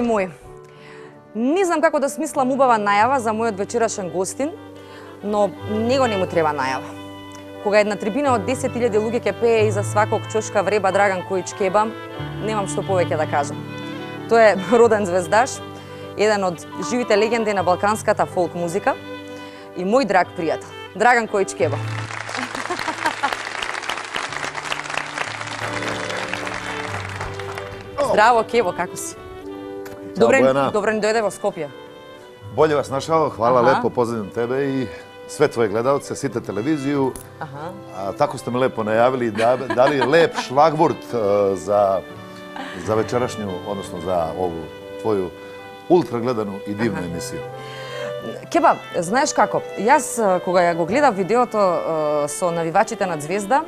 Драги мои! Не знам како да смислам убава најава за мојот вечерашен гостин, но него не му треба најава. Кога една трибина од 10.000 луѓе ќе пее и за сваког чошка вреба Драган Којич Кеба, немам што повеќе да кажам. Тој е роден звездаш, еден од живите легенди на балканската фолк музика и мој драг пријател, Драган Којич Кеба. Здраво, Кево, како си? Добре, Бојана, добре ни дојде во Скопје. Боле вас нашао, хвала ага. лепо, поздравувам тебе и све твои гледаоци, сите телевизију. Ага. А, тако сте ме лепо најавили, да, дали леп шлагворд за, за вечерашњу, односно за ову твоју ултра гледану и дивна емисија. Кеба, знаеш како, јас кога ја го гледав видеото со навивачите на Звезда,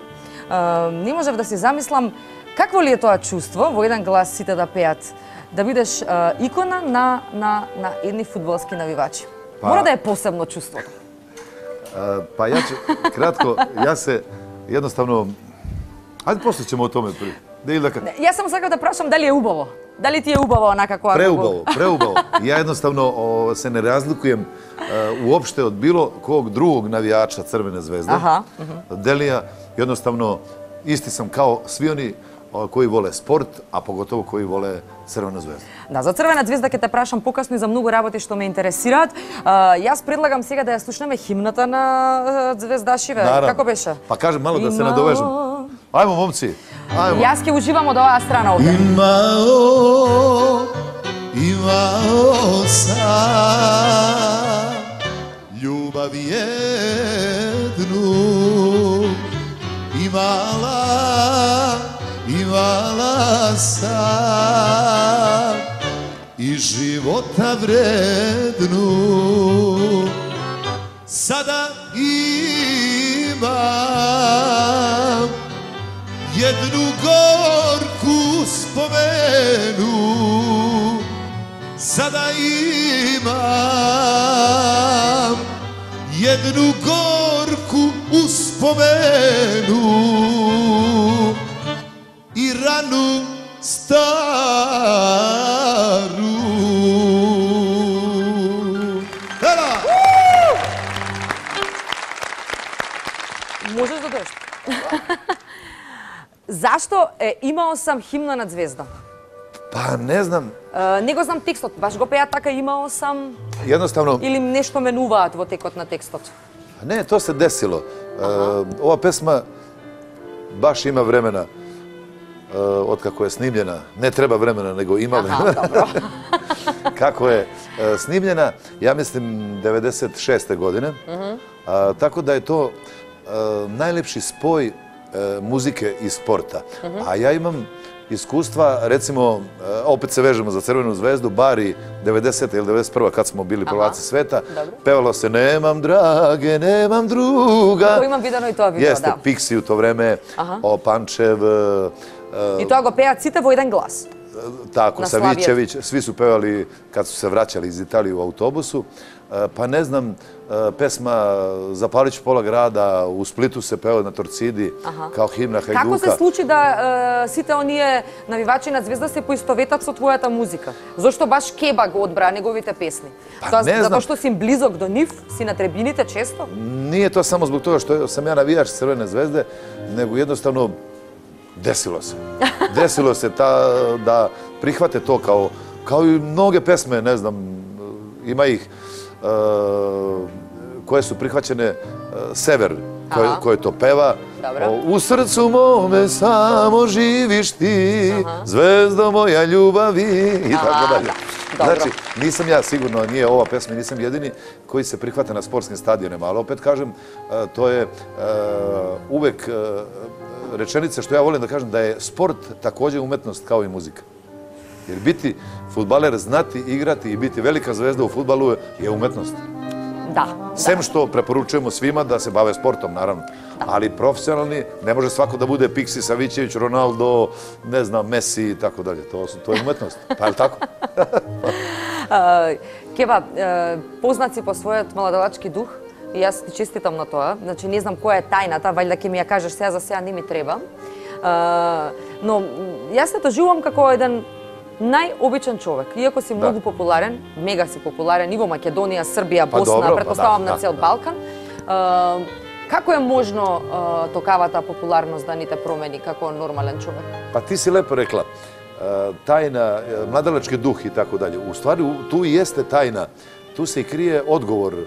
не можев да се замислам какво ли е тоа чувство во еден глас сите да пеат да бидеш а, икона на, на, на едни фудбалски навивачи. Па, Мора да е посебно чувството. Па ја че, кратко, ја се едноставно... Ајде после ćemo o tome при. Да или да Јас само сакав да прашам дали е убаво. Дали ти е убаво онака која Преубаво, преубаво. Ја едноставно о, се не разликуjem уопште од било ког другог навијача Црвена звезда. Аха. -huh. Делија, едноставно, исти сам као сви они кои воле спорт, а поготово кои воле Црвена звезда. Да, за Црвена звезда ќе те прашам покасно и за многу работи што ме интересираат. Јас предлагам сега да ја слушнеме химната на Звездашиве. Како беше? Па кажем мало да се надовежам. Ајмо, момци. Ајмо. Јас ќе уживам од оваа страна овде. Имао, имао са љубав едну имала imala sam i života vrednu. Sada imam jednu gorku spomenu. Sada imam jednu gorku uspomenu. Ranu staru. Ela! Можеш да дојдеш. Зашто е, имао сам химна над звезда? Па не знам. Е, не го знам текстот, баш го пеа така имао сам... Едноставно... Или нешто менуваат во текот на текстот? Не, то се десило. Е, ова песма баш има времена. Eh, od kako je snimljena, ne treba vremena, nego ima vremena. kako je eh, snimljena, ja mislim 96. godine. Mhm. Tako da je to eh, najlepši spoj muzike i sporta. Mhm. A ja imam iskustva, recimo, opet se vežemo za Crvenu zvezdu, Bari 90. ili 91. kad smo bili prvaci sveta, pevalo se Nemam drage, nemam druga. Tako imam vidano i to video, da. Jeste, Pixi u to vreme, Pančev, И тоа го пеат сите во еден глас. Тако, Савичевич, сви су певали кад су се враќали из Италија у автобусу. Па не знам, песма Запалич пола града, у Сплиту се пео на Торциди, као химна Хајдука. Како се случи да сите оние навивачи на Звезда се поистоветат со твојата музика? Зошто баш Кеба го одбра неговите песни? Па, тоа, не што си близок до нив, си на требините често? Ние тоа само због тоа што сам ја навијаш Срвене звезде, него едноставно desilo se. Desilo se ta, da prihvate to kao, kao i mnoge pesme, ne znam, ima ih koje su prihvaćene e, sever, koje, Aha. koje to peva. Dobro. O, U srcu mome samo živiš ti, zvezdo moja ljubavi i tako Aha, dalje. da. Dobro. Znači, nisam ja sigurno, nije ova pesma, nisam jedini koji se prihvata na sportskim stadionima, ali opet kažem, e, to je e, uvek e, rečenice što ja volim da kažem da je sport također umetnost kao i muzika. Jer biti futbaler, znati, igrati i biti velika zvezda u futbalu je umetnost. Da. Sem što preporučujemo svima da se bave sportom, naravno. Ali profesionalni, ne može svako da bude Pixi Savićević, Ronaldo, ne znam, Messi i tako dalje. To je umetnost. Pa je li tako? Uh, Keva, uh, poznaci po svojot mladalački duh, и јас ти честитам на тоа. Значи не знам која е тајната, вајда ќе ми ја кажеш сега за сега не ми треба. Uh, но јас те доживувам како еден најобичен човек. Иако си многу популарен, мега си популарен и во Македонија, Србија, Па Босна, добро, па претпоставам да, на да, цел да. Балкан. Uh, како е можно токавата популарност да ни те промени како нормален човек? Lepo rekla, e, tajna, e, mladalački duh i tako dalje. U stvari, u- tu i jeste tajna. Tu se i krije odgovor. E,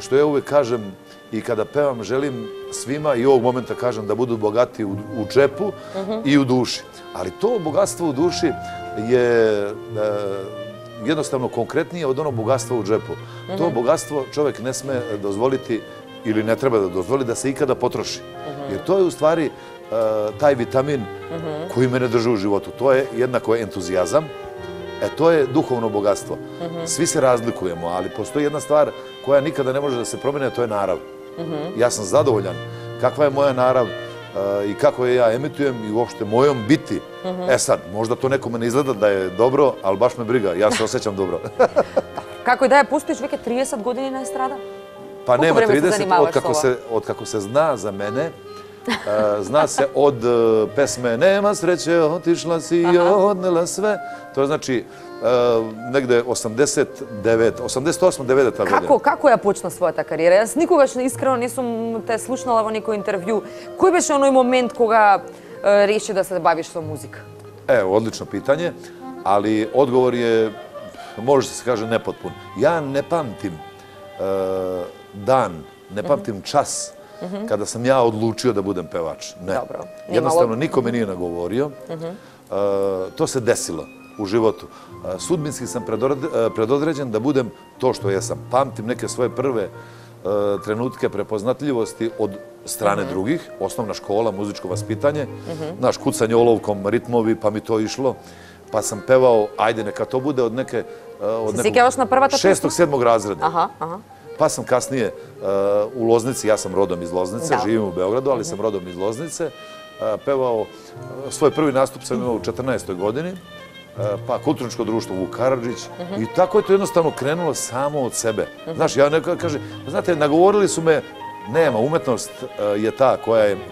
Što ja uvek kažem i kada pevam, želim svima i ovog momenta kažem da budu bogati u, u džepu i u duši. Ali to bogatstvo u duši je e, jednostavno konkretnije od onog bogatstva u džepu. To bogatstvo čovjek ne sme dozvoliti ili ne treba da dozvoli da se ikada potroši. Jer to je u stvari e, taj vitamin koji mene drži u životu. To je jednako entuzijazam, E, to je duhovno bogatstvo. Mm -hmm. Svi se razlikujemo, ali postoji jedna stvar koja nikada ne može da se promene, a to je narav. Mm -hmm. Ja sam zadovoljan kakva je moja narav e, i kako je ja emitujem i uopšte mojom biti. Mm -hmm. E sad, možda to nekome ne izgleda da je dobro, ali baš me briga, ja se osjećam dobro. kako je Daja Pustić, vijek 30 godina na estrada? Pa Kako nema 30, od kako, se, od kako se zna za mene, Зна се од песме Нема среќе, отишла си и однела све. Тоа значи негде 89, 88-90-та година. Како, како ја почна својата кариера? Јас никогаш искрено не сум те слушнала во некој интервју. Кој беше оној момент кога реши да се бавиш со музика? Е, одлично питање, али одговор е, може да се каже, непотпун. Ја не памтим дан, не памтим час kada sam ja odlučio da budem pevač. Ne. Jednostavno, niko me nije nagovorio. Mhm. Uh, to se desilo u životu. Uh, sudbinski sam uh, predodređen da budem to što jesam. Pamtim neke svoje prve trenutke prepoznatljivosti od strane mhm. drugih. Osnovna škola, muzičko vaspitanje. Mhm. Naš kucanje olovkom, ritmovi, pa mi to išlo. Pa sam pevao, ajde, neka to bude od neke... Sisi kevaš na prva ta? Šestog, sedmog razreda. Aha, aha pa sam kasnije e, u Loznici, ja sam rodom iz Loznice, živim u Beogradu, ali mhm. sam rodom iz Loznice, e, pevao e, svoj prvi nastup sam imao u 14. godini, pa kulturničko društvo Vuk Karadžić mhm. i tako je to jednostavno krenulo samo od sebe. Mhm. Znaš, ja neko kažem, znate, nagovorili su me Nema, umetnost je ta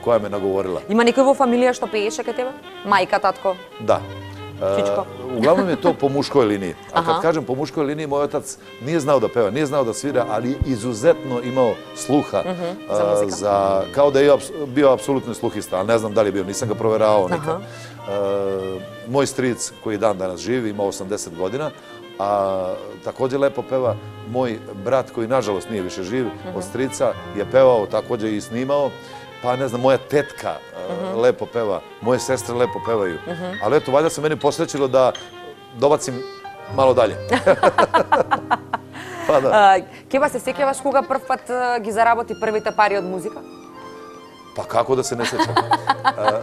koja me nagovorila. Ima nikoj u familiji što peše, kaj tebe? Majka, tatko? Da. E, uglavnom je to po muškoj liniji. A kad Aha. kažem po muškoj liniji, moj otac nije znao da peva, nije znao da svira, ali je izuzetno imao sluha Mhm, za muziku. za, kao da je aps- bio apsolutni sluhista, ali ne znam da li je bio, nisam ga proveravao nikad. E, moj stric koji dan danas živi, ima 80 godina, a također lepo peva moj brat koji nažalost nije više živ Mhm. od strica je pevao također i snimao па не знам, моја тетка uh, лепо пева, моје сестра лепо певају. Але ето, вајда се мене посрећило да добацим мало дали. па да. Кеба се секјаваш кога прв пат ги заработи првите пари од музика? Па како да се не сечам?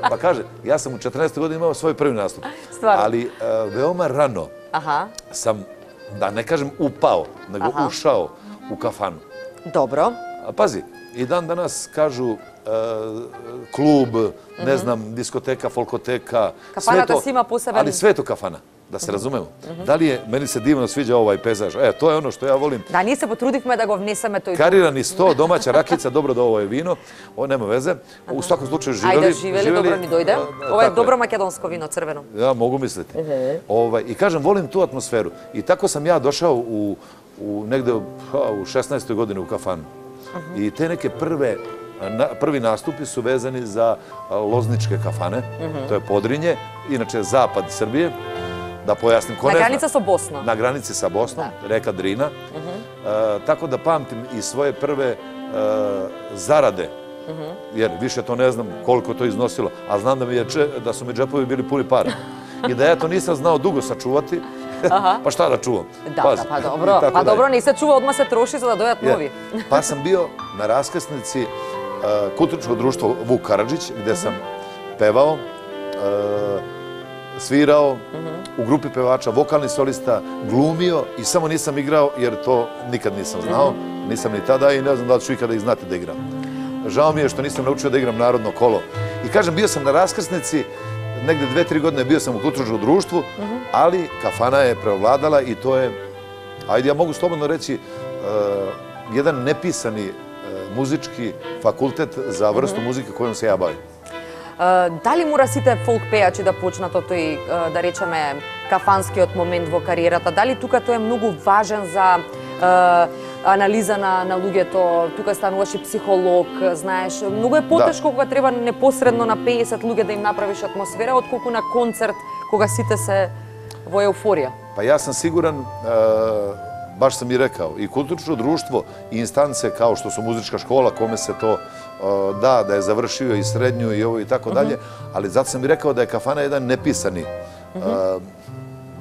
па каже, јас сам у 14 години имао свој први наступ. Стварно. Али а, веома рано Аха. сам, да не кажем упао, него Аха. ушао у кафану. Добро. А пази, и дан данас кажу E, klub, ne znam, diskoteka, folkoteka. Kafana to svima puseveni. Ali sve je to kafana, da se mhm. razumemo. Mhm. Da li je, meni se divno sviđa ovaj pezaž. E, to je ono što ja volim. Da, nisam potrudit me da ga nisam me to izgleda. Karirani sto, domaća rakica, dobro da ovo je vino. Ovo nema veze. U svakom slučaju živjeli. Ajde, živjeli, dobro mi dojde. E, ovo je dobro makedonsko vino, crveno. Ja, mogu misliti. Ovaj, I kažem, volim tu atmosferu. I tako sam ja došao u negde pa, u 16. godini u kafanu. I te neke prve prvi nastupi su vezani za lozničke kafane, mhm. to je Podrinje, inače zapad Srbije, da pojasnim ko ne zna. Na granici sa Bosnom. Na granici sa Bosnom, reka Drina. Mhm. Tako da pamtim i svoje prve zarade, mhm. jer više to ne znam koliko to iznosilo, a znam da su mi džepovi bili puli para. I da ja to nisam znao dugo sačuvati, pa šta da čuvam? Da, pa dobro, pa dobro, nisam čuvao, odmah se troši za da dojat novi. Pa sam bio na raskrsnici uh, kulturničkog društva Vuk Karadžić, gde sam pevao, uh, svirao u grupi pevača, vokalni solista, glumio i samo nisam igrao jer to nikad nisam znao, nisam ni tada i ne znam da li ću ikada i znati da igram. Žao mi je što nisam naučio da igram narodno kolo. I kažem, bio sam na raskrsnici, negde dve, tri godine bio sam u kulturničkom društvu, ali kafana je preovladala i to je, ajde, ja mogu slobodno reći, uh, jedan nepisani uh, muzički fakultet za vrstu muzike kojom se ja bavim. Е, Дали мора сите фолк пејачи да почнат од тој, е, да речеме, кафанскиот момент во кариерата? Дали тука тој е многу важен за е, анализа на, на луѓето, тука стануваш и психолог, знаеш, многу е потешко кога треба непосредно на 50 луѓе да им направиш атмосфера, отколку на концерт кога сите се во еуфорија. Pa ja sam siguran, e, baš sam i rekao, i kulturno društvo i instance kao što su muzička škola, kome se to e, da, da je završio i srednju i ovo i tako dalje, ali zato sam i rekao da je kafana jedan nepisani, e,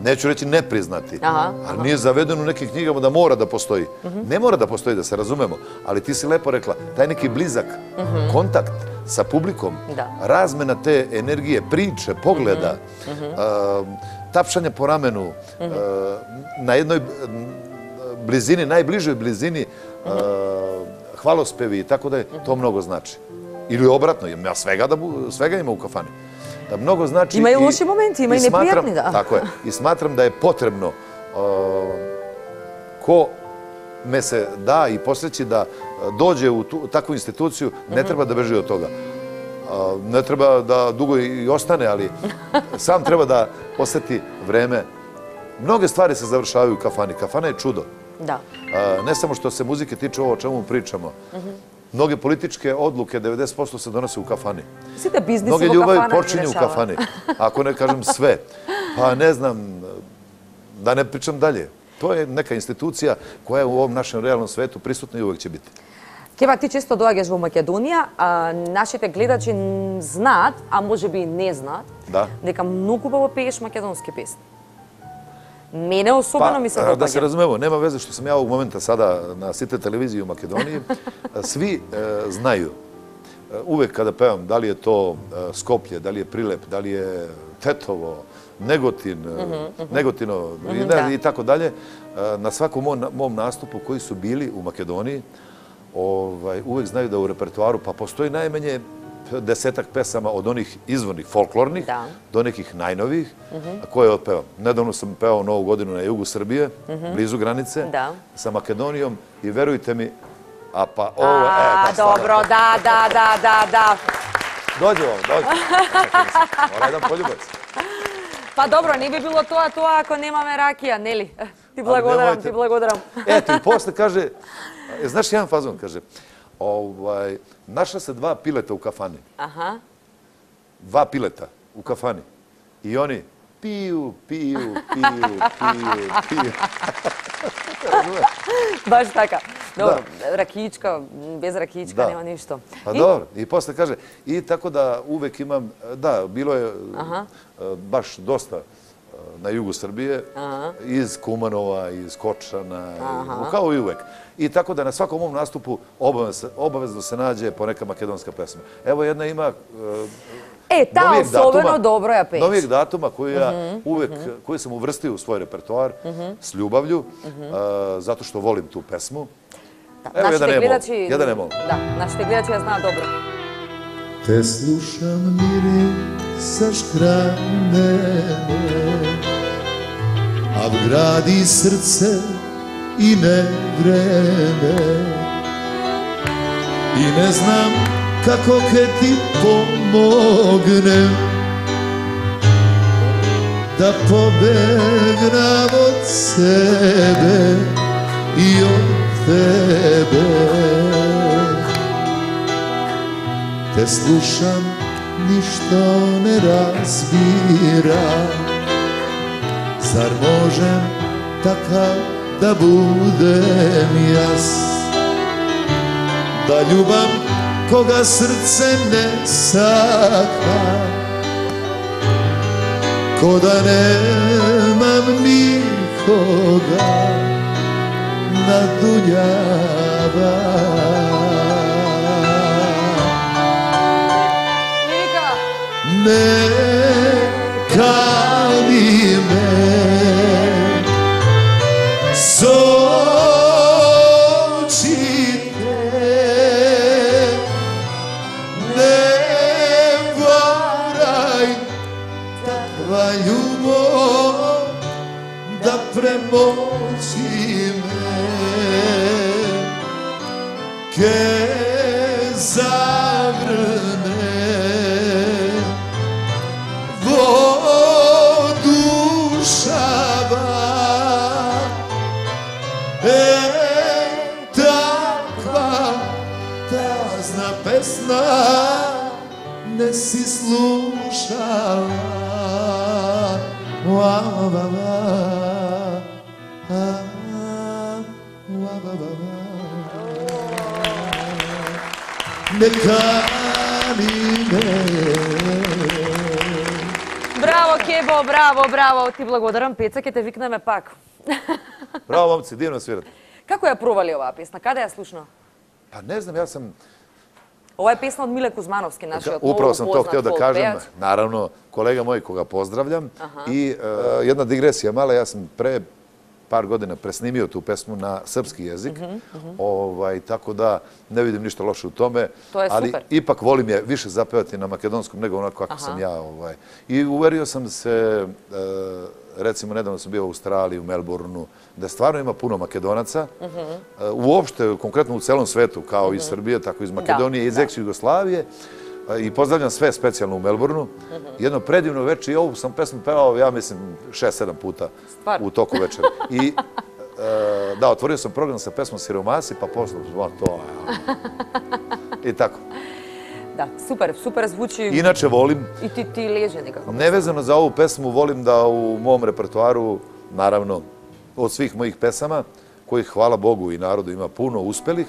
neću reći nepriznati, Aha, ali nije zaveden u nekim knjigama da mora da postoji. Ne mora da postoji, da se razumemo, ali ti si lepo rekla, taj neki blizak kontakt sa publikom, Da. razmena te energije, priče, pogleda, uh, tapšanje po ramenu, uh, na jednoj blizini, najbližoj blizini, uh, hvalospevi i tako da je, to mnogo znači. Ili obratno, ja svega, da, bu- svega ima u kafani. Da mnogo znači... Ima i loši momenti, ima i smatram- neprijatni, da. Tako je. I smatram da je potrebno uh, ko me se da i posreći da dođe u tu, takvu instituciju, ne treba da beži od toga. Uh, Ne treba da dugo i ostane, ali sam treba da osjeti vreme. Mnoge stvari se završavaju u kafani. Kafana je čudo. Да. А, не само што се музике тиче ово чему причамо. Mm -hmm. Многе политички одлуке 90% се донесе у кафани. Сите бизниси Многе љубави почини у кафани. Ако не кажам све. Па не знам да не причам дале. Тоа е нека институција која е во овој нашем реален свету присутна и увек ќе биде. Кева, ти често доаѓаш во Македонија, а, нашите гледачи знаат, а може би не знаат, да. дека многу бабо пееш македонски песни. Mine u Subanu pa, mi se dopadio. Da se razumemo, nema veze što sam ja ovog momenta sada na site televiziji u Makedoniji. Svi e, znaju, e, uvek kada pevam da li je to e, Skoplje, da li je Prilep, da li je Tetovo, Negotin mhm, mhm. Negotino mhm, i tako dalje, na svakom mom nastupu koji su bili u Makedoniji, ovaj, uvek znaju da u repertuaru, pa postoji najmenje desetak pesama od onih izvornih, folklornih, do nekih najnovih, mhm. koje opevam. Nedavno sam pevao Novu godinu na jugu Srbije, mhm. blizu granice, sa Makedonijom i verujte mi, a pa ovo... A, e, pa dobro, da, da, da, da, da. Dođe ovo, dođe. Ovo jedan poljubac. Pa dobro, ne bi bilo to, a to ako nema me rakija, ne li? Ti blagodaram, ti blagodaram. Eto, i posle kaže, e, znaš jedan fazon, kaže, ovaj, našla se dva pileta u kafani. Aha. Dva pileta u kafani. I oni piju, piju, piju, piju, piju. Baš tako. Dobro, da. rakička, bez rakička da. nema ništa. Pa I... dobro, i posle kaže, i tako da uvek imam, da, bilo je Aha. E, baš dosta na jugu Srbije, iz Kumanova, iz Kočana, kao i uvek. I tako da na svakom ovom nastupu obavezno se nađe poneka makedonska pesma. Evo jedna ima... E, e ta osobeno dobro ja peći. Novijeg datuma koju mhm, mhm. sam uvrstio u svoj repertoar mhm. s ljubavlju, e, zato što volim tu pesmu. Evo jedan emol. Da, naši te gledači ja zna dobro. Da, naši te gledači ja zna dobro. Te slušam mire kraj mene A v gradi srce i ne vreme. I ne znam kako ke ti pomognem Da pobegnem od sebe i od tebe te slušam, ništa ne razbira Zar možem takav da budem jas? Da ljubam koga srce ne saka? Ko da nemam nikoga na dunjava Neka сакам пеца, ќе те викнеме пак. Браво, момци, дивно свирате. Како ја провали оваа песна? Каде ја слушна? Па не знам, јас сум Ова е песна од Миле Кузмановски, нашиот Управо сам тоа хтео да кажам, наравно, колега мој кога поздравljam. И е, една дигресија мала, јас сум пре par godina presnimio tu pesmu na srpski jezik, ovaj, tako da ne vidim ništa loše u tome. To je ali super. ipak volim je više zapevati na makedonskom nego onako kako sam ja. Ovaj. I uverio sam se, e, recimo, nedavno sam bio u Australiji, u Melbourneu, da stvarno ima puno makedonaca. Mhm. E, Uopšte, konkretno u celom svetu, kao iz Srbije, tako iz Makedonije, iz da. ex-Jugoslavije. E, i pozdravljam sve specijalno u Melbourneu. Jedno predivno večer i ovu sam pesmu pevao, ja mislim, šest, sedam puta u toku večera. I e, da, otvorio sam program sa pesmom Siromasi, pa poslao zvon to. Ono. I tako. Da, super, super zvuči. Inače volim. I ti, ti liježe nekako. Nevezano za ovu pesmu, volim da u mom repertuaru, naravno, od svih mojih pesama, kojih hvala Bogu i narodu ima puno uspelih,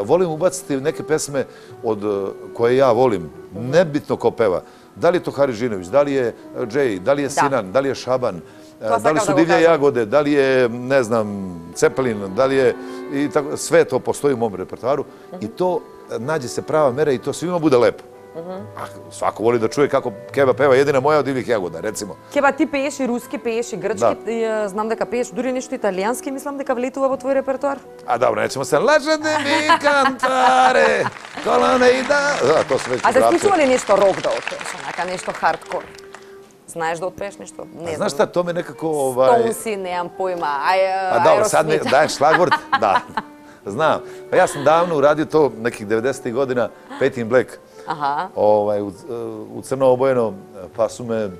volim ubaciti neke pesme od e, koje ja volim, nebitno ko peva. Da li je to Hari Žinović, da li je Džej, da li je Sinan, da li je Šaban, e, da li su Divlje. Jagode, da li je, ne znam, Cepelin, da li je, i tako, sve to postoji u mom repertoaru i to e, nađe se prava mera i to svima bude lepo. А свако воли да чуе како Кеба пева едина моја од Иви Јагода, рецимо. Кеба ти пееш и руски, пееш и грчки, да. знам дека пееш дури нешто италијански, мислам дека влетува во твој репертуар. А добро, нечемо се лаже да ми кантаре, колана и да... Да, тоа се веќе А заклучува ли нешто рок да отпееш, онака нешто хардкор? знаеш да отпееш нешто? Не знам. Знаеш што, тоа ме некако ова Стонси, неам појма. Ај, А добро, сад ми даеш шлагворд? да. Знам. Па јас сум давно урадио тоа, неких 90-ти година, Петин Блек. Ovaj, u crno obojeno, pa su me,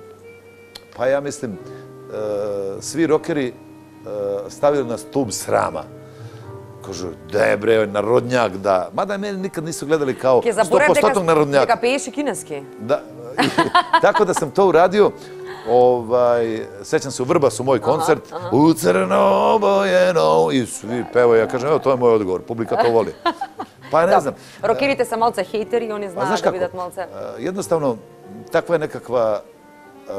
pa ja mislim, e, svi rokeri e, stavili na stup srama. Kožu, je bre, narodnjak, da. Mada meni nikad nisu gledali kao stopostatnog narodnjaka. Kje zaburajte kad pijiš i Da, Tako da sam to uradio, ovaj, sećam se u Vrba su moj koncert, u crno obojeno, i svi pevaju. ja kažem, evo, to je moj odgovor, publika to voli. Pa ne znam. Rokirite sa malce i oni pa zna da vidat malce... E, jednostavno, takva je nekakva, e,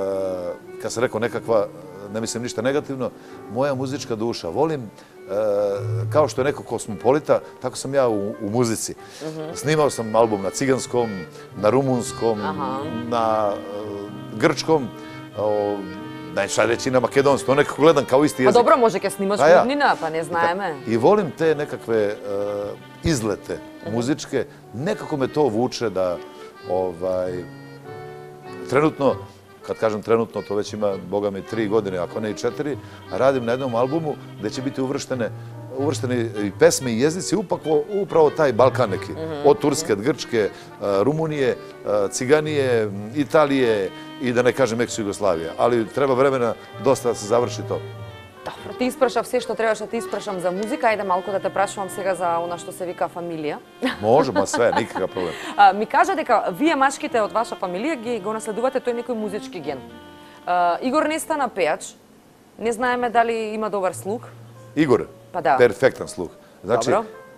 kad sam rekao nekakva, ne mislim ništa negativno, moja muzička duša. Volim, e, kao što je neko kosmopolita, tako sam ja u muzici. Mhm. Snimao sam album na ciganskom, na rumunskom, na grčkom, da je šta reći na makedonsku, to ono nekako gledam kao isti pa jezik. Pa dobro, može kad snimaš kudnina, pa ne znaje me. I volim te nekakve e, izlete muzičke, nekako me to vuče da ovaj, trenutno, kad kažem trenutno, to već ima, boga mi, tri godine, ako ne i četiri, radim na jednom albumu gde će biti uvrštene уврштени и песми и језици упакво управо тај Балканеки. Mm -hmm. Од Турске, од Грчке, Румуније, Циганије, Италије и да не кажем екс Југославија. Али треба времена доста да се заврши тоа. Добро, ти испрашав се што требаше да ти испрашам за музика, ајде малку да те прашувам сега за она што се вика фамилија. Може, ма све, никакав проблем. А, ми кажа дека вие машките од ваша фамилија ги го наследувате тој некој музички ген. А, Игор не стана пејач, не знаеме дали има добар слух. Игор, Pa da. Perfektan sluh. Znači...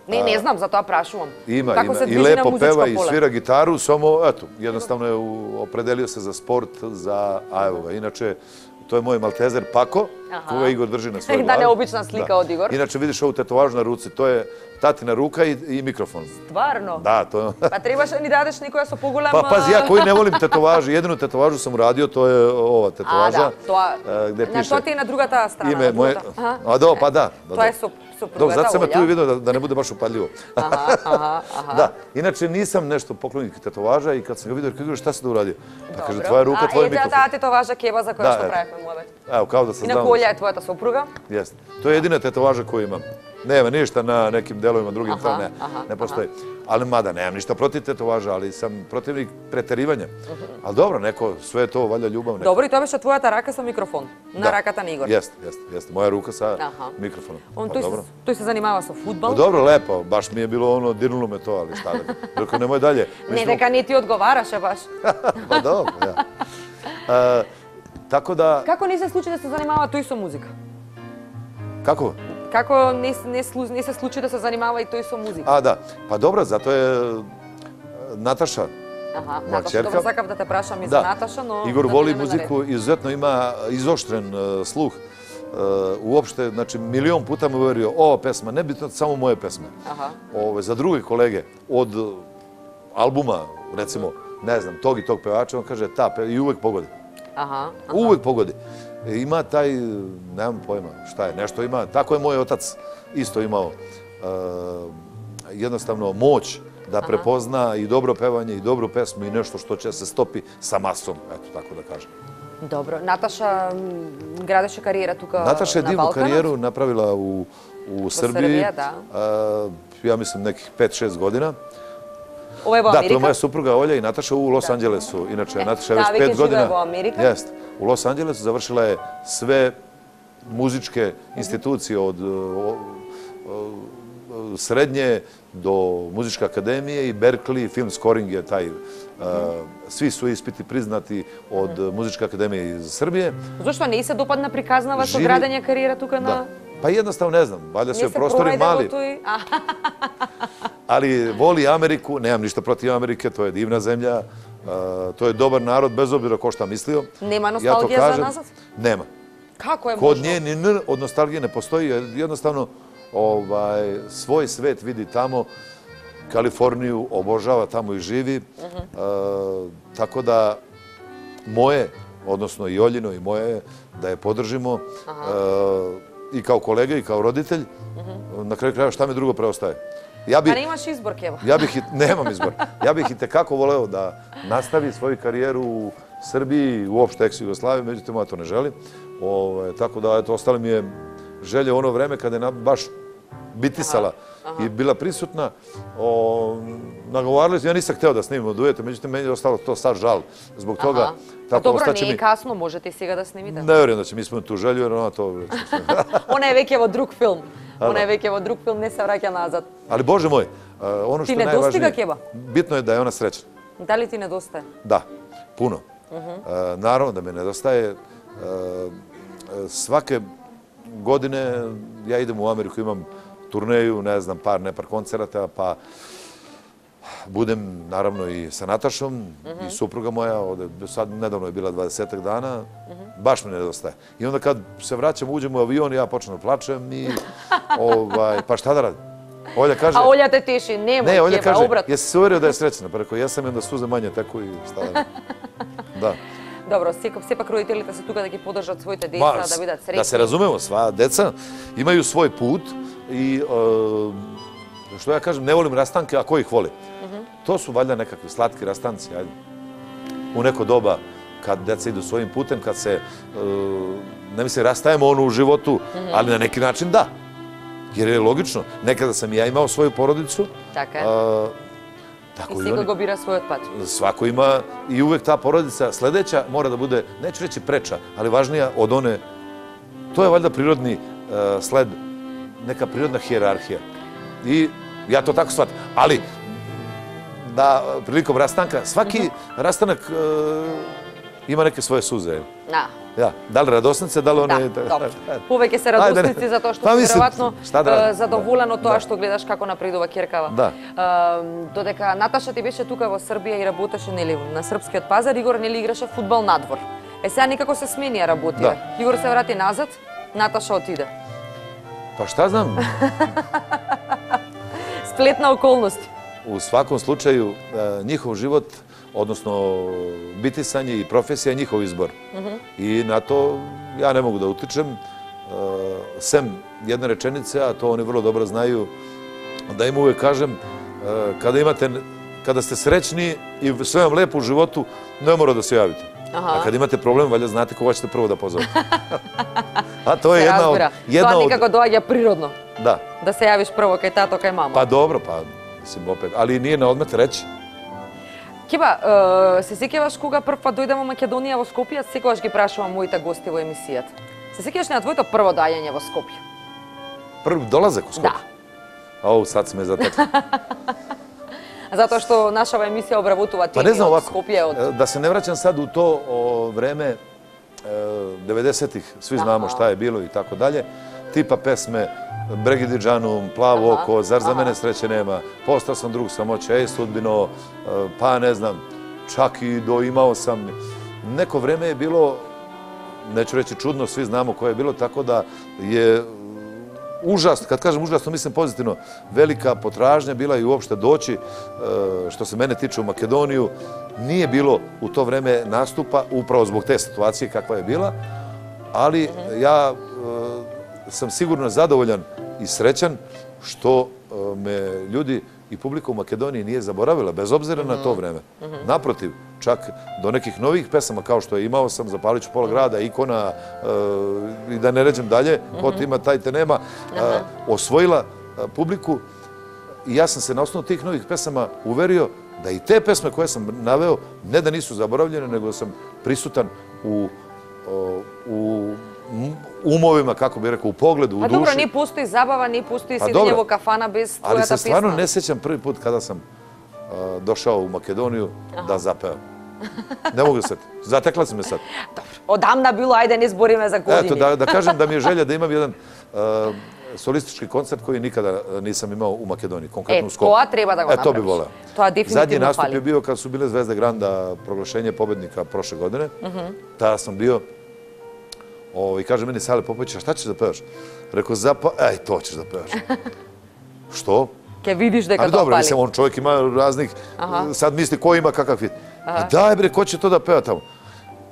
Ne, ne znam zato a prašu vam. Ima, ima. I lepo peva i svira gitaru, samo, eto, jednostavno je opredelio se za sport, za, a evo ga, inače, Тој е мој малтезер Пако, Аха. кога Игор држи на своја глава. Да, необична слика да. од Игор. Иначе видиш ову тетоваж на руци, тоа е татина рука и, и микрофон. Стварно? Да, тоа Па требаше ни да дадеш никоја со поголем... Па пази, ја кој не волим тетоважи, едно тетоважу сум радио, тоа е ова тетоважа. А, да, тоа... Каде пише... На тоа ти е на другата страна. Име моје... А, до, па да. Па тоа да. е суп. supruga. Zato sam tu vidio da ne bude baš upadljivo. Da, Inače, nisam nešto poklonik tetovaža i kad sam ga vidio, šta si da uradio? Pa kaže, tvoja ruka, tvoj mikrofon. I ta tetovaža keba za koja što prekujem u ovaj. Evo, kao da sam znam. I na kulja je tvoja ta supruga. To je jedina tetovaža koju imam. Nema ništa na nekim delovima, drugim to ne, ne postoji. Ali mada, nemam ništa protiv tetovaža, ali sam protivnik preterivanja. Mhm. Ali dobro, neko, sve je to, valja ljubav. Neko. Dobro, i tobe što tvoja ta raka sa mikrofon, na da. rakatan Nigor. Jeste, jeste, jeste. moja ruka sa Aha. mikrofonom. On, pa tu, dobro. Se, tu se zanimava sa futbalom? Pa dobro, lepo, baš mi je bilo ono, dirnulo me to, ali šta da. Rekao, nemoj dalje. Mi ne, smo... neka niti odgovaraš, a baš. pa dobro, ja. Uh, tako da... Kako nisam slučaj da se zanimava tu isto muzika? Kako? kako nije se slučio da se zanimava i to i isto muzika? A, da. Pa dobro, zato je e, Nataša, moja čerka. Dobro, sakav da te prašam i za Nataša, no... Igor voli muziku, izuzetno ima izoštren e, sluh. E, uopšte, znači, milion puta mi uverio ova pesma, ne bitno, samo moje pesme. Aha. Za druge kolege, od albuma, recimo, ne znam, tog i tog pevača, on kaže, ta, i uvek pogodi. Aha. Uvek pogodi. E, ima taj, nemam pojma šta je, nešto ima. Tako je moj otac isto imao e, jednostavno moć da prepozna i dobro pevanje i dobru pesmu i nešto što će se stopi sa masom, eto tako da kažem. Dobro. Nataša, gradaša karijera tu na Balkanu? Nataša je divnu karijeru napravila u Srbiji. E, ja mislim nekih 5-6 godina. Ovo je u Amerika? Da, to je moja supruga Olja i Nataša u Los Angelesu. Inače, Nataša je već 5 godina. Da, vikend živa u Amerika u Los Angelesu, završila je sve muzičke institucije od srednje do muzičke akademije i Berkeley, film scoring je taj, e, svi su ispiti priznati od muzičke akademije iz Srbije. Zašto ne i sad upadna prikazna vaša gradanja karijera tuka na... Pa jednostavno ne znam, valja su joj prostori mali. Ali voli Ameriku, nemam ništa protiv Amerike, to je divna zemlja. Eh, to je dobar narod, bez obzira ko šta mislio. Nema nostalgije za nazad? Nema. Kako je možno? Kod nje ni n od nostalgije ne postoji. Jednostavno, ovaj, svoj svet vidi tamo, Kaliforniju obožava, tamo i živi. Eh, tako da, moje, odnosno i Oljino i moje, da je podržimo eh, i kao kolega i kao roditelj, na kraju kraja šta mi drugo preostaje? Ja bi, A imaš izbor, Kevo. Ja bih, nemam izbor. Ja bih i tekako voleo da nastavi svoju karijeru u Srbiji, uopšte ex Jugoslavije, međutim, ja to ne želim. O, tako da, eto, ostale mi je želje ono vreme kada je na, baš bitisala aha, aha. i bila prisutna. O, nagovarali smo, ja nisam hteo da snimimo duete, međutim, meni je ostalo to sad žal zbog aha. toga. Tako, dobro, nije mi... kasno, možete i si ga da snimite. Ne vjerujem da će, mi smo tu želju, jer ona to... ona je vek, evo, drug film. да, она веќе во друг филм не се враќа назад. Али Боже мој, оно што најважно. Ти не достига кеба? Битно е да е она среќна. Дали ти недостае? Да, пуно. Uh -huh. Наравно да ме недостае. Сваке године ја идем у Америку, имам турнеју, не знам, пар, не пар концерата, па budem naravno i sa Natašom i mhm. supruga moja, sad nedavno je bila 20-ak dana, mhm. baš mi nedostaje. I onda kad se vraćam, uđem u avion i ja počnem da plačem i ovaj, pa šta da radim? Olja kaže... A Olja te tiši, nemoj tjeba, obrat. Ne, Olja kaže, jesi se uverio da je srećna? pa rekao, jesam i onda suze manje tako i šta da radim. Dobro, sepak roditeljita se tuga da ih podrža od svojte djeca, da vidat da sreći. Da se razumemo, sva djeca imaju svoj put i e, što ja kažem, ne volim rastanke, a ko ih voli? To su valjda nekakvi slatki rastanci, ajde. U neko doba, kad djeca idu svojim putem, kad se, e, ne mislim, rastajemo ono u životu, mhm. ali na neki način da. Jer je logično, nekada sam i ja imao svoju porodicu. Tako je. I svijeg bira svoj otpad. Svako ima i uvek ta porodica. Sljedeća mora da bude, neću reći preča, ali važnija od one. To je valjda prirodni e, sled, neka prirodna hijerarhija. I ja to tako shvatim. да, приликом растанка, сваки растанак э, има неке своје сузе. Да. Да. дали радосници, дали они... Да, добро. Повеќе се радосници да. затоа што па си веројатно да задоволен од тоа да. што гледаш како напредува Киркава. Да. Додека Наташа ти беше тука во Србија и работеше нели на српскиот пазар, Игор нели играше фудбал надвор. Е сега никако се смени работи. Да. Игор се врати назад, Наташа отиде. Па шта знам? Сплетна околности. U svakom slučaju, e, njihov život, odnosno bitisanje i profesija je njihov izbor. I na to ja ne mogu da utičem, e, sem jedne rečenice, a to oni vrlo dobro znaju, da im uvek kažem, e, kada imate, kada ste srećni i sve vam lepo u životu, ne mora da se javite. A kada imate problem, valjda znate koga ćete prvo da pozovete. A to je jedna od... To nikako dođe prirodno. Da. Da se javiš prvo kaj tato, kaj mama. Pa dobro, pa... си му опек. Али ние на одмет реч. Кеба, се сеќаваш кога прв пат дојдам во Македонија во Скопје, секогаш ги прашувам моите гости во емисијата. Се сеќаваш на твоето прво дајање во Скопје? Прв долазек во да. Скопје? Да. Оу, сад сме затекли. Затоа што нашава емисија обработува теми па не знам, Скопје. Од... Да се не враќам сад у то време 90-тих, сви да. знаеме шта е било и тако дале, типа песме tipa pesme Bregidi Džanum, Plavo Aha, oko, Zar za aha. mene sreće nema, Postao sam drug samoće, Ej sudbino, e, pa ne znam, čak i do imao sam. Neko vreme je bilo, neću reći čudno, svi znamo koje je bilo, tako da je užasno, kad kažem užasno, mislim pozitivno, velika potražnja bila i uopšte doći, e, što se mene tiče u Makedoniju, nije bilo u to vreme nastupa, upravo zbog te situacije kakva je bila, ali ja e, sam sigurno zadovoljan i srećan što e, me ljudi i publika u Makedoniji nije zaboravila, bez obzira na to vreme. Naprotiv, čak do nekih novih pesama, kao što je imao sam Zapalit ću pola grada, ikona e, i da ne ređem dalje, ko ti ima, taj te nema, e, osvojila publiku i ja sam se na osnovu tih novih pesama uverio da i te pesme koje sam naveo, ne da nisu zaboravljene, nego da sam prisutan u, o, u m- umovima, kako bih rekao, u pogledu, u duši. Pa dobro, ni pusti zabava, ni pusti pa sidinjevo kafana bez tvoja da. Ali se stvarno ne sjećam prvi put kada sam došao u Makedoniju da zapevam. Ne mogu sad. Zatekla si me sad. Dobro. Odamna bilo, ajde, ne zbori me za godini. Eto, da kažem da mi je želja da imam jedan solistički koncert koji nikada nisam imao u Makedoniji, konkretno u Skopu. E, to treba da ga napraviš? E, to bi voleo. To je definitivno pali. Zadnji nastup je bio kad su bile Zvezde Granda proglašenje pobednika prošle godine. Mhm. Tada sam bio... o, i kaže meni Sale Popović, a šta ćeš da pevaš? Rekao, zapa, ej, to ćeš da pevaš. Što? Ке видиш дека Ali тоа dobro, mislim, on čovjek ima raznih, Aha. sad misli ko ima kakav hit. A daj bre, ko će to da peva tamo?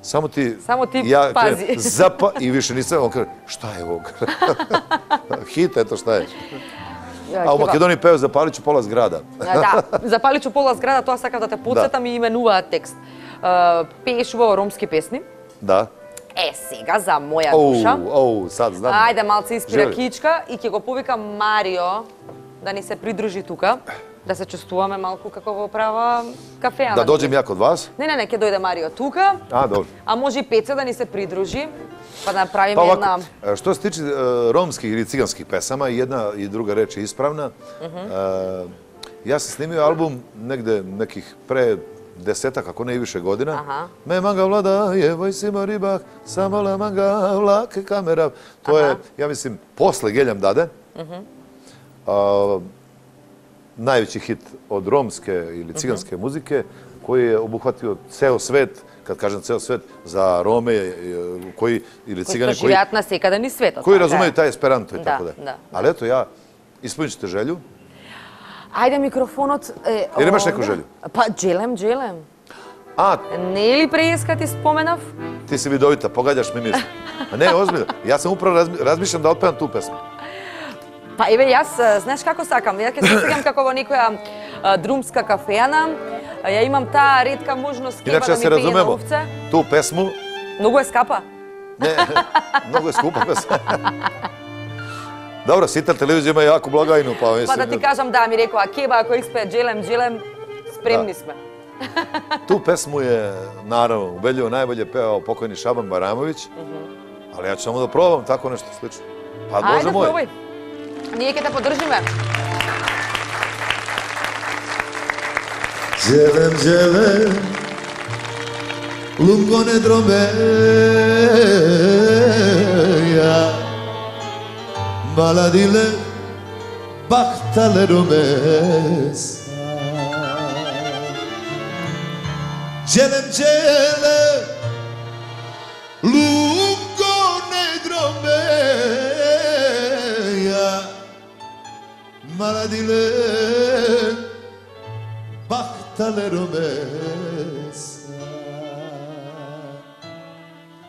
Samo ti... Samo ti ja, pazi. krenem, Zapa, i više nisam, on kaže, šta je ovo? hit, eto šta je. A u Ќе Makedoniji peo Zapaliću pola zgrada. Да, запаличу пола зграда, тоа сакав да те подсетам и именуваат текст. Е, Пееш во ромски песни. Da. Е, сега за моја душа. Оу, сад знам. Ајде малце испира кичка и ќе го повикам Марио да ни се придружи тука. Да се чувствуваме малку како во права кафе. Да дојдем ја код вас? Не, не, не, ќе дојде Марио тука. А, добро. А може и Пеце да ни се придружи, па да направиме па, една... Што се тиче ромски или цигански песама, и една и друга реч е исправна. Mm -hmm. а, јас се снимио албум негде неких пре desetak, ako ne i više godina. Me manga vlada, je ribak, samo la manga, vlake kamera. To je, ja mislim, posle Geljam Dade, najveći hit od romske ili ciganske muzike, koji je obuhvatio ceo svet, kad kažem ceo svet, za Rome e, ili cigane koji... Koji to ni. Koji razumaju taj esperanto i tako da. Ali eto, ja ispunit ćete želju, Ајде микрофонот е Или Немаш некој желја? Па желем, желем. А, не е ли преиска ти споменав? Ти си видовита, погаѓаш ми мисла. Не, озбилно. Јас сум управо разми... размислам да отпеам ту песна. Па еве јас, знаеш како сакам, јас ќе се сеќам како во некоја друмска кафеана, ја имам таа ретка можност кеба Иначе, да ми пие на овце. Ту песму... Многу е скапа. Не, многу е скупа песна. Dobro, Sitar televizija ima jako blagajnu, pa mislim... Pa da ti kažem da mi rekao keba ako ispe džilem, džilem, spremni smo. Tu pesmu je, naravno, ubedljivo najbolje pevao pokojni Šaban Baramović, mhm. ali ja ću samo da probam tako nešto slično. Pa, Bože moj! Ajde, probaj! Nije kada podrži me! Želem, želem, lukone drome, ja... Bala dile Baktalero mesa. Gelem gele Lungo negro meia Mala dile Baktalero mesa.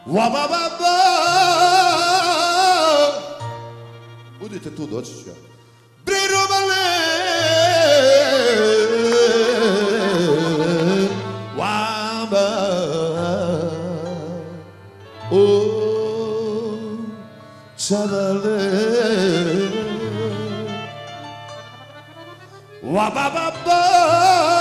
Wabababa Budite tu, doći ću ja. Bre romale Wa ba O Chavale. Wa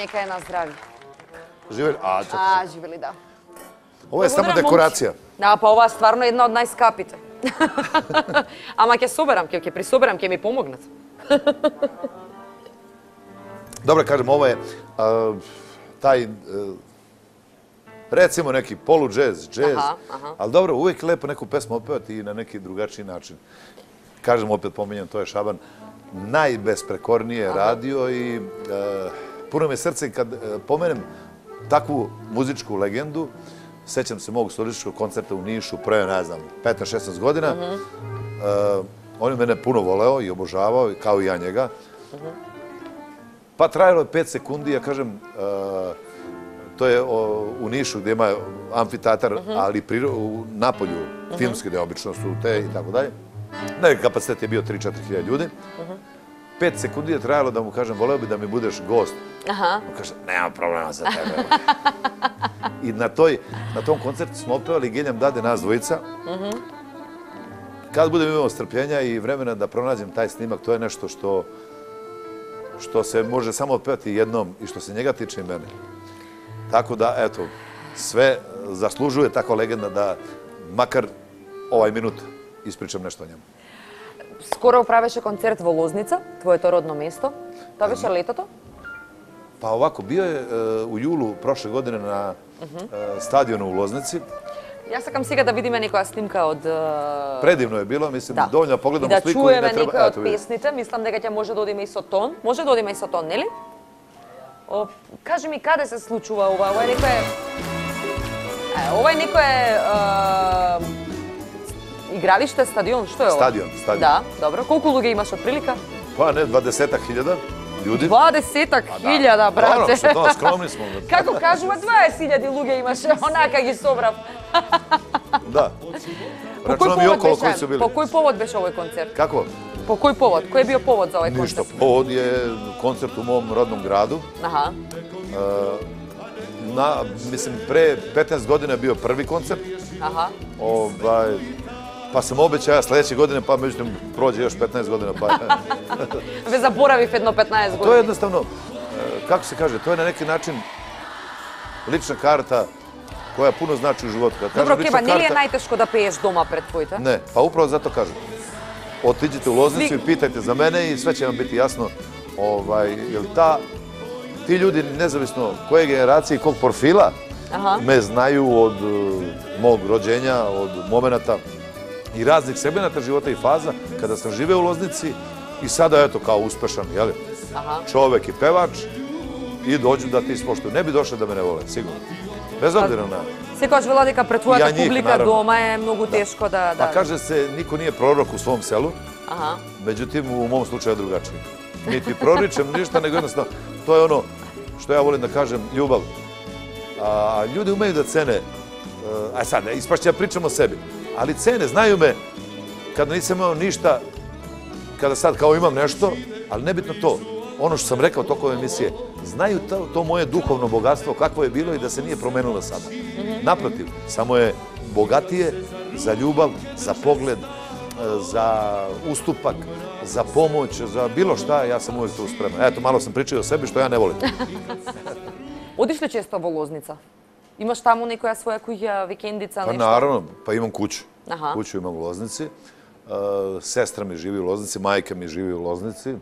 Нека е на здрави. Живели? А. А, живели, да. Ова е само декорација. Да, па ова е стварно една од најскапите. Ама ќе соберам, ќе ќе присоберам, ќе ми помогнат. Добре, кажем, ова е а, тај а, рецимо неки полу джез, джез. Аха, аха. Ал добро, увек лепо неку песма опеват и на неки другачи начин. Кажем, опет поминјам, тоа е Шабан, најбеспрекорније радио и а, puno mi je srce kad e, pomenem takvu muzičku legendu, sećam se mog solističkog koncerta u Nišu, pre, ne znam, 15-16 godina. Mhm. E, on je mene puno voleo i obožavao, kao i ja njega. Pa trajalo je 5 sekundi, ja kažem, e, to je o, u Nišu gdje ima amfiteatar, ali priro, u Napolju, filmski gdje obično su te i tako dalje. Neki kapacitet je bio 3-4 hiljada ljudi. 5 sekundi je trajalo da mu kažem, voleo bi da mi budeš gost. Аха. Каже, нема проблема за тебе. и на тој, на тој концерт сме опевали Гелјам даде нас двојца. Кад будем имал стрпјења и времена да пронаđем тај снимак, тоа е нешто што што се може само отпевати едном и што се njega tiče и мене. Така да, ето, све заслужуе таква легенда да макар овај минут испричам нешто о njemu. Скоро правеше концерт во Лозница, твоето родно место. Тоа беше летото? Pa ovako, bio je e, u julu prošle godine na e, stadionu u Loznici. Јас сакам сега да видиме некоја снимка од е, Predivno je bilo, mislim, Да. dovoljno da И pogledamo да sliku i чуеме некои од песните, мислам дека ќе може да одиме и со тон. Може да одиме и со тон, нели? О, кажи ми каде се случува ова? Ова е некое... Е, ова е некое... Е, игралиште, стадион, што е ова? Стадион, стадион. Да, добро. Колку луѓе имаш од прилика? Pa ne, 20 hiljada ljudi. Dvadesetak pa hiljada, brate. Dobro, što to, skromni smo. Kako kažu, ma dvajest hiljadi luge imaš, onaka gdje sobrav. Da. Po koji povod beš, koji su bili? Po koji povod beš ovaj koncert? Kako? Po koji povod? Koji je bio povod za ovaj koncert? Ništa, povod je koncert u mom rodnom gradu. Aha. Uh, na Mislim, pre 15 godina je bio prvi koncert. Aha. Ovaj, Pa sam obećao ja sljedeće godine, pa međutim prođe još 15 godina. Pa- Ve zaboravi fedno 15 godina. To je jednostavno, e, kako se kaže, to je na neki način lična karta koja puno znači u životu. Dobro, Keba, nije li je najteško da peješ doma pred tvojte? Ne, pa upravo zato kažem. Otiđite u loznicu i pitajte za mene i sve će vam biti jasno. Ovaj, ti ljudi, nezavisno koje generacije i kog profila, me znaju od e, mog rođenja, od momenata, i raznih segmenata života i faza, kada sam žive u Loznici i sada, eto, kao uspešan, jel? Čovek i pevač i dođu da ti ispoštuju. Ne bi došli da me ne vole, sigurno. Bez pa, obdira na... Svi kaže, Vladika, pre tvoja publika doma je mnogo teško da... Pa kaže se, niko nije prorok u svom selu, međutim, u mom slučaju je drugačiji. Mi ti proričem ništa, nego jednostavno, to je ono što ja volim da kažem, ljubav. Ljudi umeju da cene... E, Aj sad, ispašće ja pričam o sebi ali cene, znaju me, kada nisam imao ništa, kada sad kao imam nešto, ali nebitno to, ono što sam rekao tokom emisije, znaju to, to moje duhovno bogatstvo, kakvo je bilo i da se nije promenilo sada. Naprotiv, samo je bogatije za ljubav, za pogled, e, za ustupak, za pomoć, za bilo šta, ja sam uvijek tu spreman. Eto, malo sam pričao o sebi što ja ne volim. Odeš li često u Loznica? Imaš tamo nekoja svoja kuća, vikendica, nešto? Pa naravno, pa imam kuću. Kuću imam u Loznici. Uh, sestra mi živi u Loznici, majka mi živi u Loznici,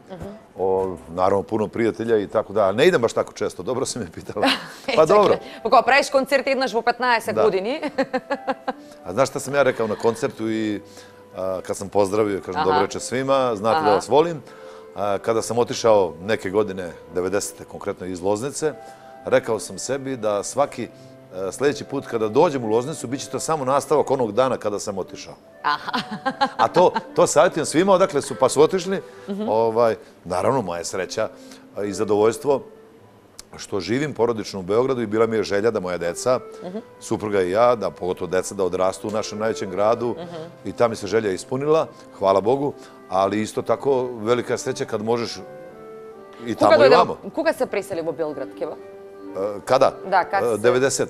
naravno puno prijatelja i tako da, ne idem baš tako često, dobro si me pitala. Pa dobro. Pa kao praviš koncert jednaš u 15 godini. A znaš šta sam ja rekao na koncertu i kad sam pozdravio, kažem dobro reče svima, znate da vas volim. Kada sam otišao neke godine, 90. konkretno iz Loznice, rekao sam sebi da svaki E, sljedeći put kada dođem u Loznicu, bit će to samo nastavak onog dana kada sam otišao. A to, to savjetujem svima, odakle su, pa su otišli. Ovaj, naravno, moja sreća i zadovoljstvo što živim porodično u Beogradu i bila mi je želja da moja deca, supruga i ja, da pogotovo deca da odrastu u našem najvećem gradu i ta mi se želja ispunila, hvala Bogu, ali isto tako velika sreća kad možeš i tamo i vamo. Koga se priselio u Beograd, Keva? Када? Да, како се? 90.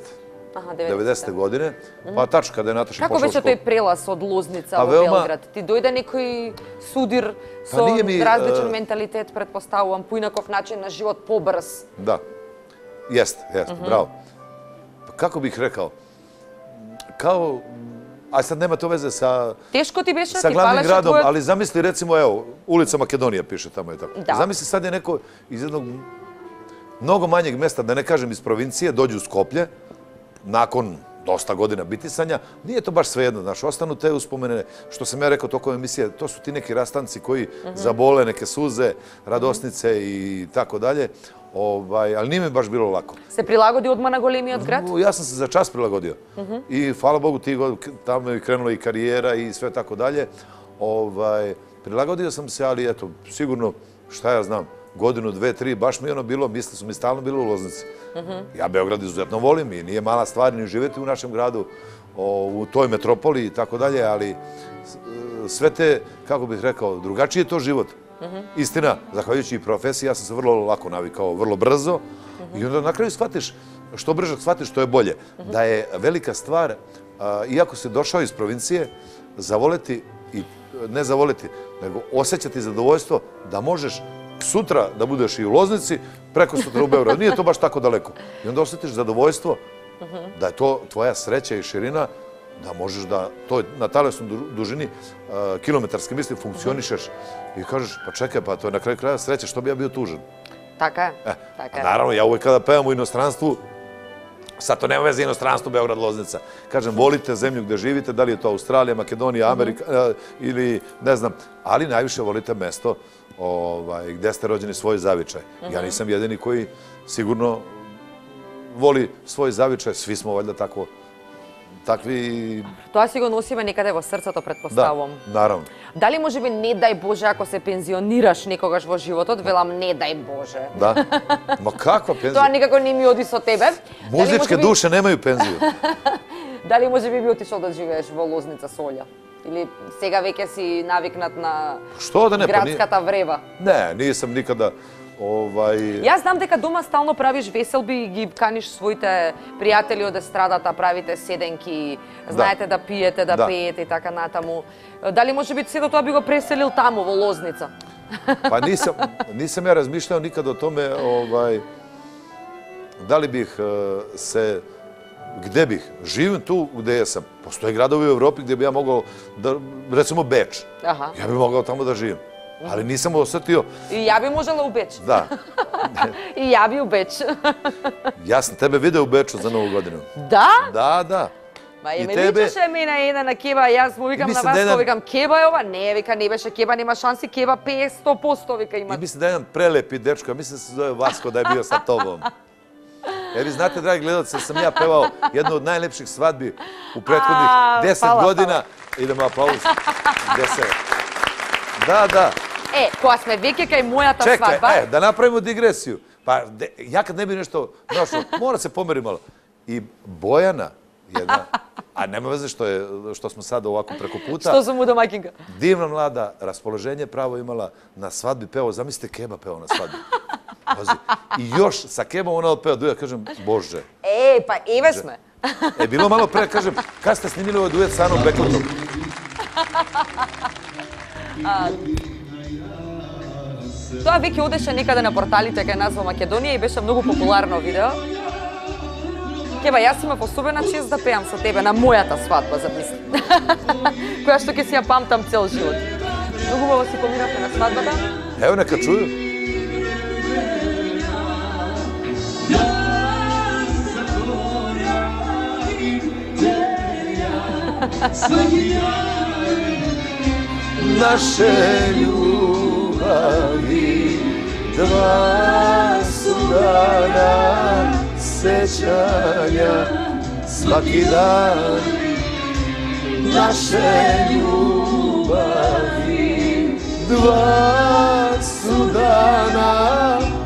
Аха, 90-те години. Па тач каде да Наташа Како беше тој прелаз од Лозница во Белград? Ти дојде некој судир па, со различен менталитет, предпоставувам, поинаков начин на живот, побрз. Да. Јест, јест, браво. Па, како бих рекал? Као А сад нема тоа везе со Тешко ти беше, со главен градом, али замисли рецимо ево, улица Македонија пише таму е така. Да. Замисли сад е некој из едног mnogo manjeg mesta, da ne kažem iz provincije, dođu u Skoplje, nakon dosta godina bitisanja, nije to baš svejedno, znaš, ostanu te uspomene, što sam ja rekao tokom emisije, to su ti neki rastanci koji mhm. zabole neke suze, radosnice i tako dalje, ovaj, ali nije mi baš bilo lako. Se prilagodi odmah na golemi od grad? Ja sam se za čas prilagodio. Mhm. I hvala Bogu, ti tamo je krenula i karijera i sve tako dalje. Ovaj, prilagodio sam se, ali eto, sigurno, šta ja znam, godinu, dve, tri, baš mi je ono bilo, misli su mi stalno bilo u Loznici. Ja Beograd izuzetno volim i nije mala stvar ni živjeti u našem gradu, u toj metropoli i tako dalje, ali e, sve te, kako bih rekao, drugačiji je to život. Istina, zahvaljujući i profesiji, ja sam se vrlo lako navikao, vrlo brzo i onda na kraju shvatiš, što brže shvatiš, to je bolje. Da je velika stvar, e, iako si došao iz provincije, zavoleti i ne zavoleti, nego osjećati zadovoljstvo da možeš sutra da budeš i u Loznici, preko sutra u Beogradu. Nije to baš tako daleko. I onda osjetiš zadovoljstvo da je to tvoja sreća i širina, da možeš da to na talesnom dužini kilometarske misli funkcionišeš i kažeš, pa čekaj, pa to je na kraju kraja sreća, što bi ja bio tužen. Tako je. E, naravno, ja uvek kada pevam u inostranstvu, sad to nema veze inostranstvo, Beograd, Loznica. Kažem, volite zemlju gde živite, da li je to Australija, Makedonija, Amerika e, ili ne znam, ali najviše volite mesto ovaj, gde ste rođeni svoj zavičaj. Ja mhm. nisam jedini koji sigurno voli svoj zavičaj. Svi smo valjda tako takvi... Тоа си го носиме некаде во срцето, предпоставувам. Да, наравно. Дали може би не дај Боже ако се пензионираш некогаш во животот, велам не дај Боже. Да. Ма каква пензија? Тоа никако не ми оди со тебе. Музичке би... душе немају пензију. Дали може би би отишол да живееш во Лозница Солја? Или сега веќе си навикнат на Што да не, градската врева? Не, нисам никада Овај... Јас знам дека дома стално правиш веселби и ги каниш своите пријатели од естрадата, правите седенки, знаете да, да пиете, да, да пеете и така натаму. Дали може би сето тоа би го преселил таму во Лозница? Па нисам, нисам ја размишљао никад о томе, овај, дали бих се gde bih? Živim tu gde sam. Postoje gradovi u Evropi gdje bi ja mogao, da, recimo Beč. Aha. Ja bih mogao tamo da živim. Ali nisam osetio, I ja bi možela u Beč. da, I ja bi u Beč. ja sam tebe video u Beču za Novu godinu. da? Da, da. Ma I и ме тебе- викаше ми на една на Кеба, јас му викам на мислам вас, да еден- викам Кеба е ова? Не, вика, не беше Кеба, нема шанси, Кеба пее 100%, вика, има. Da je jedan prelepi dečko, ja mislim da se zove Vasko da je bio sa tobom. Jer vi znate, dragi gledalci, da sam ja pevao jednu od najlepših svadbi u prethodnih deset godina. Idemo aplauz. Deset. Da, da. E, kosme, Vikika i moja ta svadba. Čekaj, da napravimo digresiju. Pa, ja kad ne bih nešto našao, mora se pomeri malo. I Bojana, jedna, a nema veze što smo sada ovako preko puta. Što sam mu domakinga. Divna mlada, raspoloženje pravo imala na svadbi peo. Zamislite, keba peo na svadbi. Pazi. I još sa Kebom ona otpeva duet, kažem, Bože. Е, па еве сме. E, bilo malo pre, kažem, kad ste snimili ovaj duet sa Anom Bekletom? Тоа веќе одеше некаде на порталите кај нас во Македонија и беше многу популарно видео. Кева, јас имав особена чест да пеам со тебе на мојата свадба, замисли. Која што ќе си ја памтам цел живот. Многу убаво си поминавме на свадбата. Evo, neka čuju. Naše ljubavi dva su dana sećanja svaki dan naše ljubavi dva su dana sećanja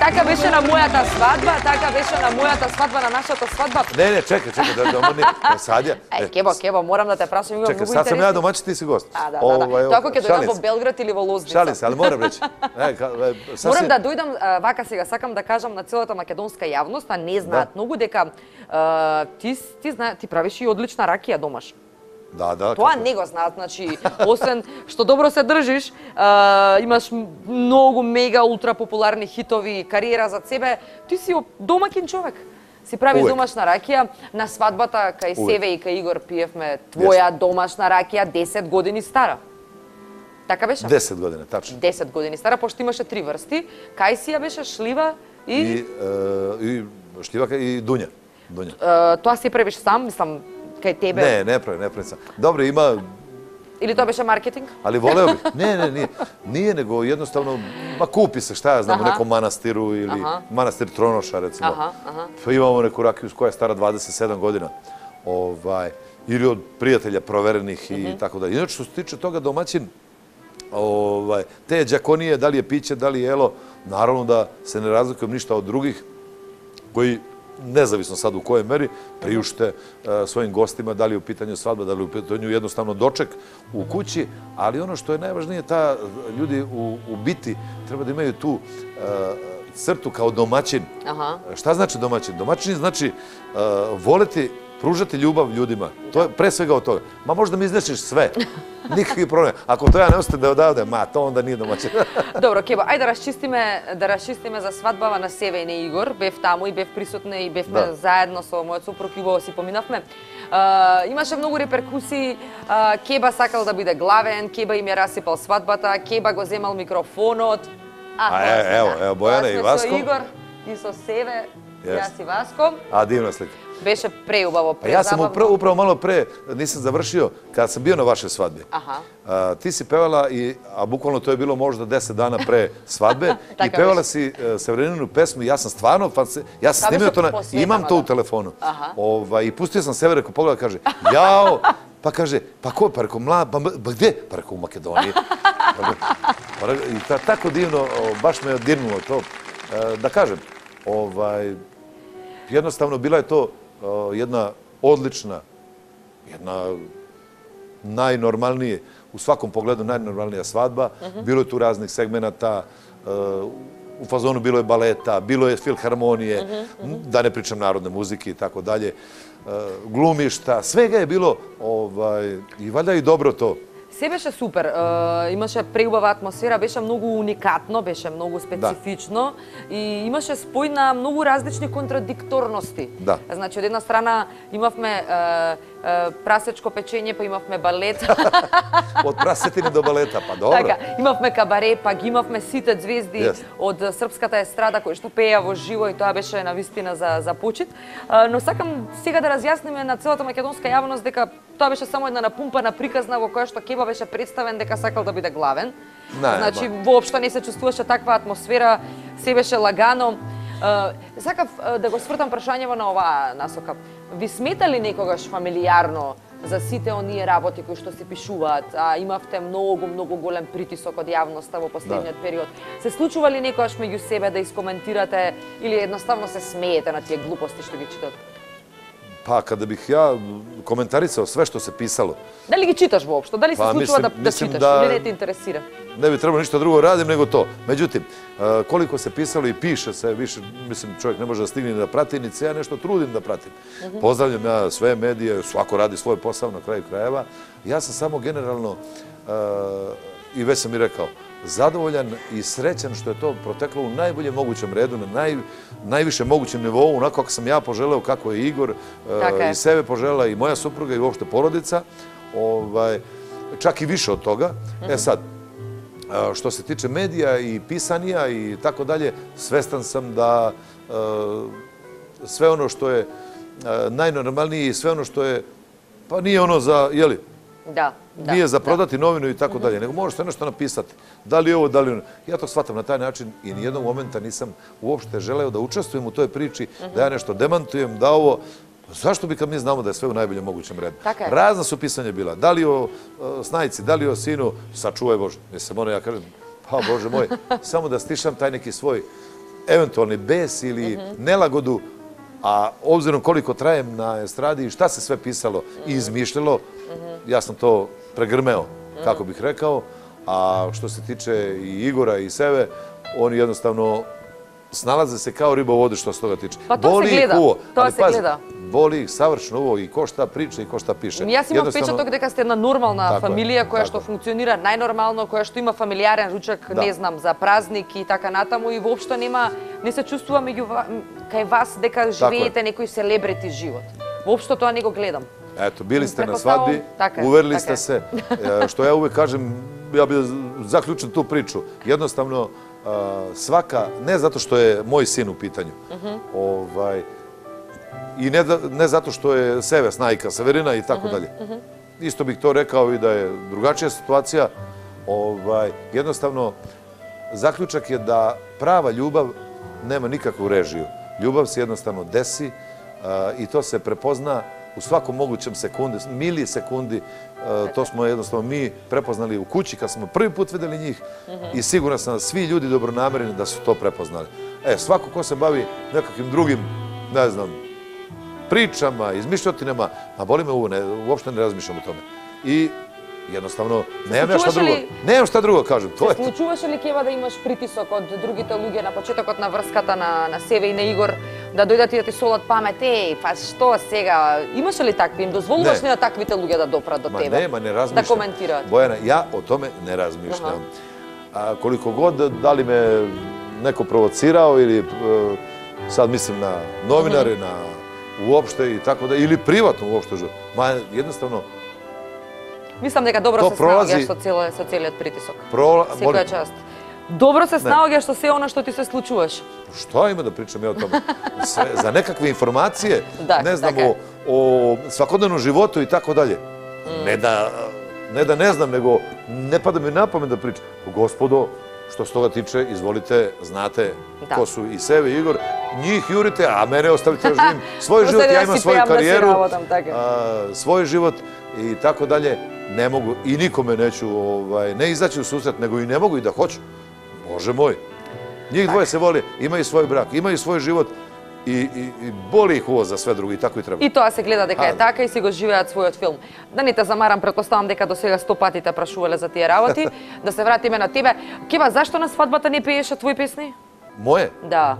така беше на мојата свадба, така беше на мојата свадба, на нашата свадба. Ne, ne, čekaj, čekaj, da domarni, sad je. Е, Кебо, Кебо, морам да те прашам, имам многу sad sam ja интересни. domaćin, ti si gost. А, да, да, да. Тоа ќе дојдам во. Белград или во Лозница. Reći. E, ka, e, sad Морам да дојдам вака сега сакам да кажам на целата македонска јавност, а не знаат многу дека ти ти зна ти правиш и одлична ракија домаш. Da, da. Тоа kako- не го знаат, значи освен што добро се држиш, а, имаш многу мега ултра популарни хитови, кариера за себе, ти си домакин човек. Си правиш Увек. домашна ракија на свадбата кај Увек. Севе и кај Игор пиевме твоја домашна ракија 10 години стара. Така беше? 10 godina, tačno. 10 години стара, пошто имаше три врсти. Кај си ја беше шлива и, I, e, i Šljivaka i Dunja. Dunja. е, тоа си правиш сам, мислам, kaj tebe... Ne, ne pravi, ne pravi sam. Dobro, ima... Ili to beše marketing? Ali voleo bih. Ne, ne, nije. Nije, nego jednostavno, ma kupi se, šta ja znam, u nekom manastiru ili aha. manastir Tronoša, recimo. Aha, aha. Pa imamo neku rakiju koja je stara 27 godina. Ovaj, ili od prijatelja proverenih i mhm. tako dalje. Inače, što se tiče toga, domaćin, ovaj, te džakonije, da li je piće, da li je jelo, naravno da se ne razlikujem ništa od drugih koji nezavisno sad u kojoj meri, priušte e, svojim gostima, da li je u pitanju svadba, da li je u pitanju jednostavno doček u kući, ali ono što je najvažnije, ta ljudi u, u biti treba da imaju tu e, crtu kao domaćin. Aha. Šta znači domaćin? Domaćin znači e, voleti pružati ljubav ljudima. To je pre svega od toga. Ma možda mi iznešiš sve. Nikakvi problem. Ako to ja ne ostajem da odavde, ma to onda nije domaćin. Добро, Кебо, ајде да расчистиме, да расчистиме за свадбава на Севе и на Игор. Бев таму и бев присутна и бевме Да. заедно со мојот сопруг и убаво си поминавме. А, имаше многу реперкусии. А, Кеба сакал да биде главен, Кеба им ја расипал свадбата, Кеба го земал микрофонот. А, тоа е, ево, да. ево, Бојана Тоа и Васко. Со Игор и со Севе, Јест. јас и Васко. A divna slika. Beše preubavo, prezabavno. Ja sam upravo malo pre, nisam završio, kada sam bio na vaše svadbe. Ti si pevala, i, a bukvalno to je bilo možda deset dana pre svadbe, i pevala si e, savremeninu pesmu i ja sam stvarno, se, ja sam snimio to, imam to u telefonu. Ovaj, I pustio sam sever, ako pogleda, kaže, jao, pa kaže, pa ko je, pa reko, mlad, pa, pa gdje, pa reko, u Makedoniji. Pa pa I tako divno, baš me dirnulo to. E, da kažem, ovaj, jednostavno, bila je to jedna odlična, jedna najnormalnije, u svakom pogledu najnormalnija svadba. Bilo je tu raznih segmenata, e, u fazonu bilo je baleta, bilo je filharmonije, da ne pričam narodne muzike i tako dalje, e, glumišta, svega je bilo ovaj, i valjda i dobro to. Се беше супер. Е, имаше преубава атмосфера, беше многу уникатно, беше многу специфично да. и имаше спој на многу различни контрадикторности. Да. Значи, од една страна имавме е, прасечко печење, па имавме балет. од прасетини до балета, па добро. Така, имавме кабаре, па ги имавме сите звезди yes. од српската естрада кои што пеја во живо и тоа беше на вистина за за почит. Но сакам сега да разјасниме на целата македонска јавност дека тоа беше само една напумпана приказна во која што Кеба беше представен дека сакал да биде главен. Не, значи, ба. воопшто не се чувствуваше таква атмосфера, се беше лагано. Сакав да го свртам прашањево на оваа насока. Ви смета ли некогаш фамилиарно за сите оние работи кои што се пишуваат, а имавте многу, многу голем притисок од јавноста во последниот да. период. Се случува ли некогаш меѓу себе да искоментирате или едноставно се смеете на тие глупости што ги читат? Па, kada bih ja komentarisao sve što se pisalo... Da li gi čitaš uopšto? Da li se pa, slučava da, da čitaš da ili ne te interesira? Ne bi trebalo ništa drugo radim nego to. Međutim, e, koliko se pisalo i piše se više, mislim, čovjek ne može da stigne da prati, ni ja nešto trudim da pratim. Mhm. Pozdravljam ja sve medije, svako radi svoj posao na kraju krajeva. Ja sam samo generalno, e, i već sam i rekao, zadovoljan i srećan što je to proteklo u najboljem mogućem redu, na naj, najviše mogućem nivou, onako kako sam ja poželeo, kako je Igor e, i sebe poželela i moja supruga i uopšte porodica, ovaj, čak i više od toga. E mhm. sad, e, što se tiče medija i pisanija i tako dalje, svestan sam da e, sve ono što je najnormalnije i sve ono što je, pa nije ono za, jeli, Da. Nije za prodati novinu i tako dalje, nego možete nešto napisati. Da li ovo, da li ono. Ja to shvatam na taj način i nijednog momenta nisam uopšte želeo da učestvujem u toj priči, da ja nešto demantujem, da ovo... Zašto bi kad mi znamo da je sve u najboljem mogućem redu? Razna su pisanja bila. Da li o snajci, da li o sinu, sačuvaj Bože. Mislim, ono ja kažem, pa Bože moj, samo da stišam taj neki svoj eventualni bes ili mhm. nelagodu, a obzirom koliko trajem na estradi i šta se sve pisalo i izmišljalo, ja sam to прегрмео, како бих рекао. А што се тиче и Игора и себе, они едноставно сналазе се као риба води што се тога тиче. Па тоа боли се гледа, тоа се гледа. Боли их савршно ово и кошта прича и кошта пише. Јас имам впечаток тоа дека сте една нормална така фамилија која така што функционира најнормално, која што има фамилијарен ручак, да. не знам, за празник и така натаму и воопшто нема не се чувствува меѓу кај вас дека така живеете некој селебрити живот. Воопшто тоа не го гледам. Eto, bili ste na svadbi, uverili ste se, e, što ja uvek kažem, ja bih zaključen tu priču. Jednostavno, e, svaka, ne zato što je moj sin u pitanju, mhm. ovaj, i ne zato što je Seve, Snajka, Severina i tako mhm, dalje. Mhm. Isto bih to rekao i da je drugačija situacija. Ovaj, jednostavno, zaključak je da prava ljubav nema nikakvu režiju. Ljubav se jednostavno desi e, i to se prepozna u svakom mogućem sekundi, mili sekundi, e, to smo jednostavno mi prepoznali u kući kad smo prvi put videli njih i sigurno sam da svi ljudi dobronamerni da su to prepoznali. E, svako ko se bavi nekakvim drugim, ne znam, pričama, izmišljotinama, a boli me ovo, uopšte ne razmišljam o tome. I jednostavno, nemam ja šta drugo. Nemam šta to je to. Случуваше ли Кева да имаш притисок од другите луѓе на почетокот на врската на, на Севе и на Игор, да дојдат и да ти солат памет, еј, па што сега, имаше ли такви, им дозволуваш ли на таквите луѓе да допрат до тебе? Нема, не размишлям. Да коментираат? Бојана, ја о томе не размишлям. А, колико год, дали ме неко провоцирао или sad mislim na novinare, na uopšte i tako da, ili privatno uopšte, ma jednostavno, Мислам дека добро се снаоѓаш со целиот со целиот притисок. Прола... Секоја част. dobro se snaogeš što sve ono što ti se slučuvaš. Šta ima da pričam ja o tome? Za nekakve informacije, ne znam, o svakodnevnom životu i tako dalje. Mm. Ne da ne da ne znam, nego ne pada mi na pamet da pričam. Gospodo, što s toga tiče, izvolite, znate ko su i Seve i Igor. Njih jurite, a mene ostavite da živim. Svoj život, ja imam svoju karijeru, svoj život i tako dalje. Ne mogu i nikome neću ovaj, ne izaći u susret, nego i ne mogu i da hoću. Боже мој. Ние двоје се воли, има и свој брак, има и свој живот, и, боли и боли их за све други, и тако и треба. И тоа се гледа дека е да. така и си го живеат својот филм. Да не те замарам, предпоставам дека до сега сто пати те прашувале за тие работи. да се вратиме на тебе. Кива, зашто на свадбата не пееше твои песни? Моје? Да.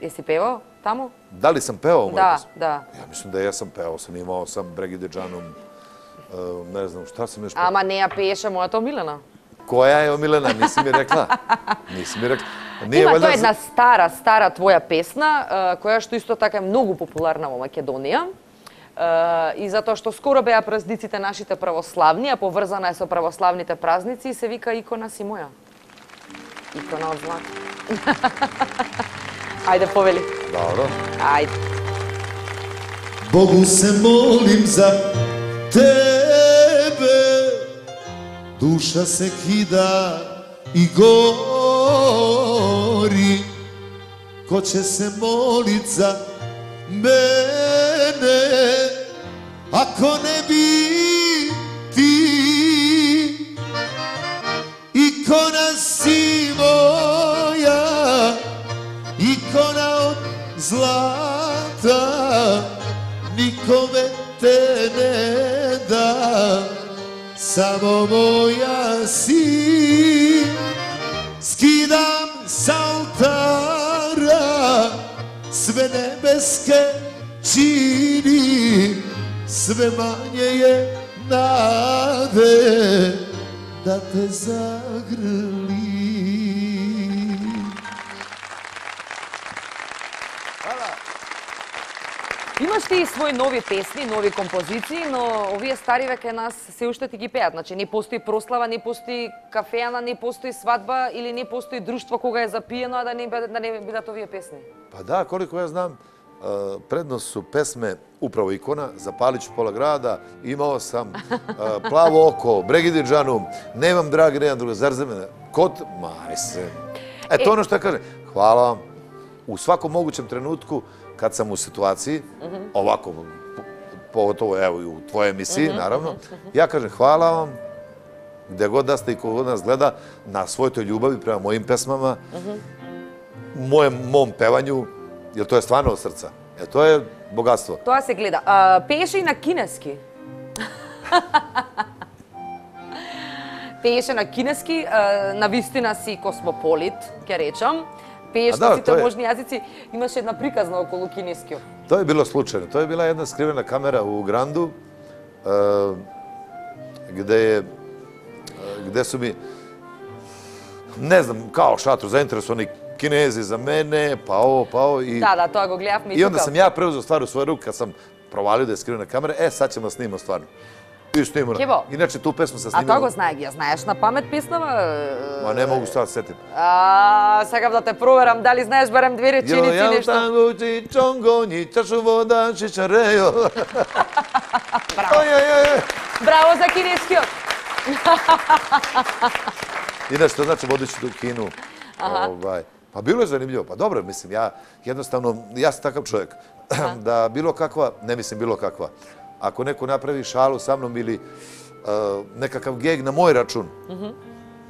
Еси певал таму? Дали сам певал моја Да, песни? да. Ја мислам да јас сам певал, сам имао сам Бреги Деджанум, э, не знам, шта сам јаш певал. Ама не ја пееше мојата омилена омилена. Koja je omilena? Nisi mi rekla. Nisi mi rekla. Има valjda тоа е една стара, стара твоја песна, е, која што исто така е многу популарна во Македонија. Е, И затоа што скоро беа празниците нашите православни, а поврзана е со православните празници и се вика Икона си моја. Икона од злато. Ајде, повели. Dobro. Ајде. Bogu se molim za tebe Duša se kida i gori. Ko će se molit za mene? Ako ne bi ti Ikona si moja Ikona od zlata Nikome te ne Samo moja si Skidam sa oltara Sve nebeske čini Sve manje je nade Da te zagrli. Имаш и своји нови песни, нови композиции, но овие стари веќе нас се уште ти ги пеат. Значи не постои прослава, не постои кафеана, не постои свадба или не постои друштво кога е запиено, а да не бидат, да не бидат овие песни. Da, koliko ja znam, e, prednost su pesme upravo ikona, Zapalit ću pola grada, imao sam plavo oko, Bregididžanu, nemam dragi, nemam druga, zar za mene, kod, ma, mislim, e, to ono što kažem, hvala vam, u svakom mogućem trenutku, kad sam u situaciji, ovako, po- pogotovo evo i u tvojoj emisiji, naravno, ja kažem hvala vam, gde god da ste i kogod nas gleda, na svoj toj ljubavi prema mojim pesmama, mojem, mom pevanju, jer to je stvarno od srca. E, to je bogatstvo. Тоа се гледа. А, пееше и на кинески. пееше на кинески, а, на вистина си космополит, ќе речам пеештиците, да, можни јазици, имаше една приказна околу кинескиот. Тоа е било случајно. Тоа е била една скривена камера у Гранду, каде, где, э, где су ми, не знам, као шатру, заинтересовани кинези за мене, па ово, па ово. И... Да, да, тоа го гледавме и тука. И онда така. сам ја преузел ствар у своја рука, сам провалил да е скривена камера, е, сад ќе ма снимам стварно. Ti što ima. Inače, tu pesmu sam snimila. A togo znaje ja znaješ na pamet pisnova? Ma ne mogu sad setim. Sekam da te proveram, da li znaješ barem dvije rečinici ništa. Jo, jo, tango, ti čongo, ni, čašu voda, či, čarejo. Bravo. Oj, oj, oj. Bravo za kineski op. Inače, to znači vodići tu kinu. Ovaj, pa bilo je zanimljivo. Pa dobro, mislim, ja jednostavno, ja sam takav čovjek. Da bilo kakva, ne mislim bilo kakva, ako neko napravi šalu sa mnom ili uh, nekakav geg na moj račun,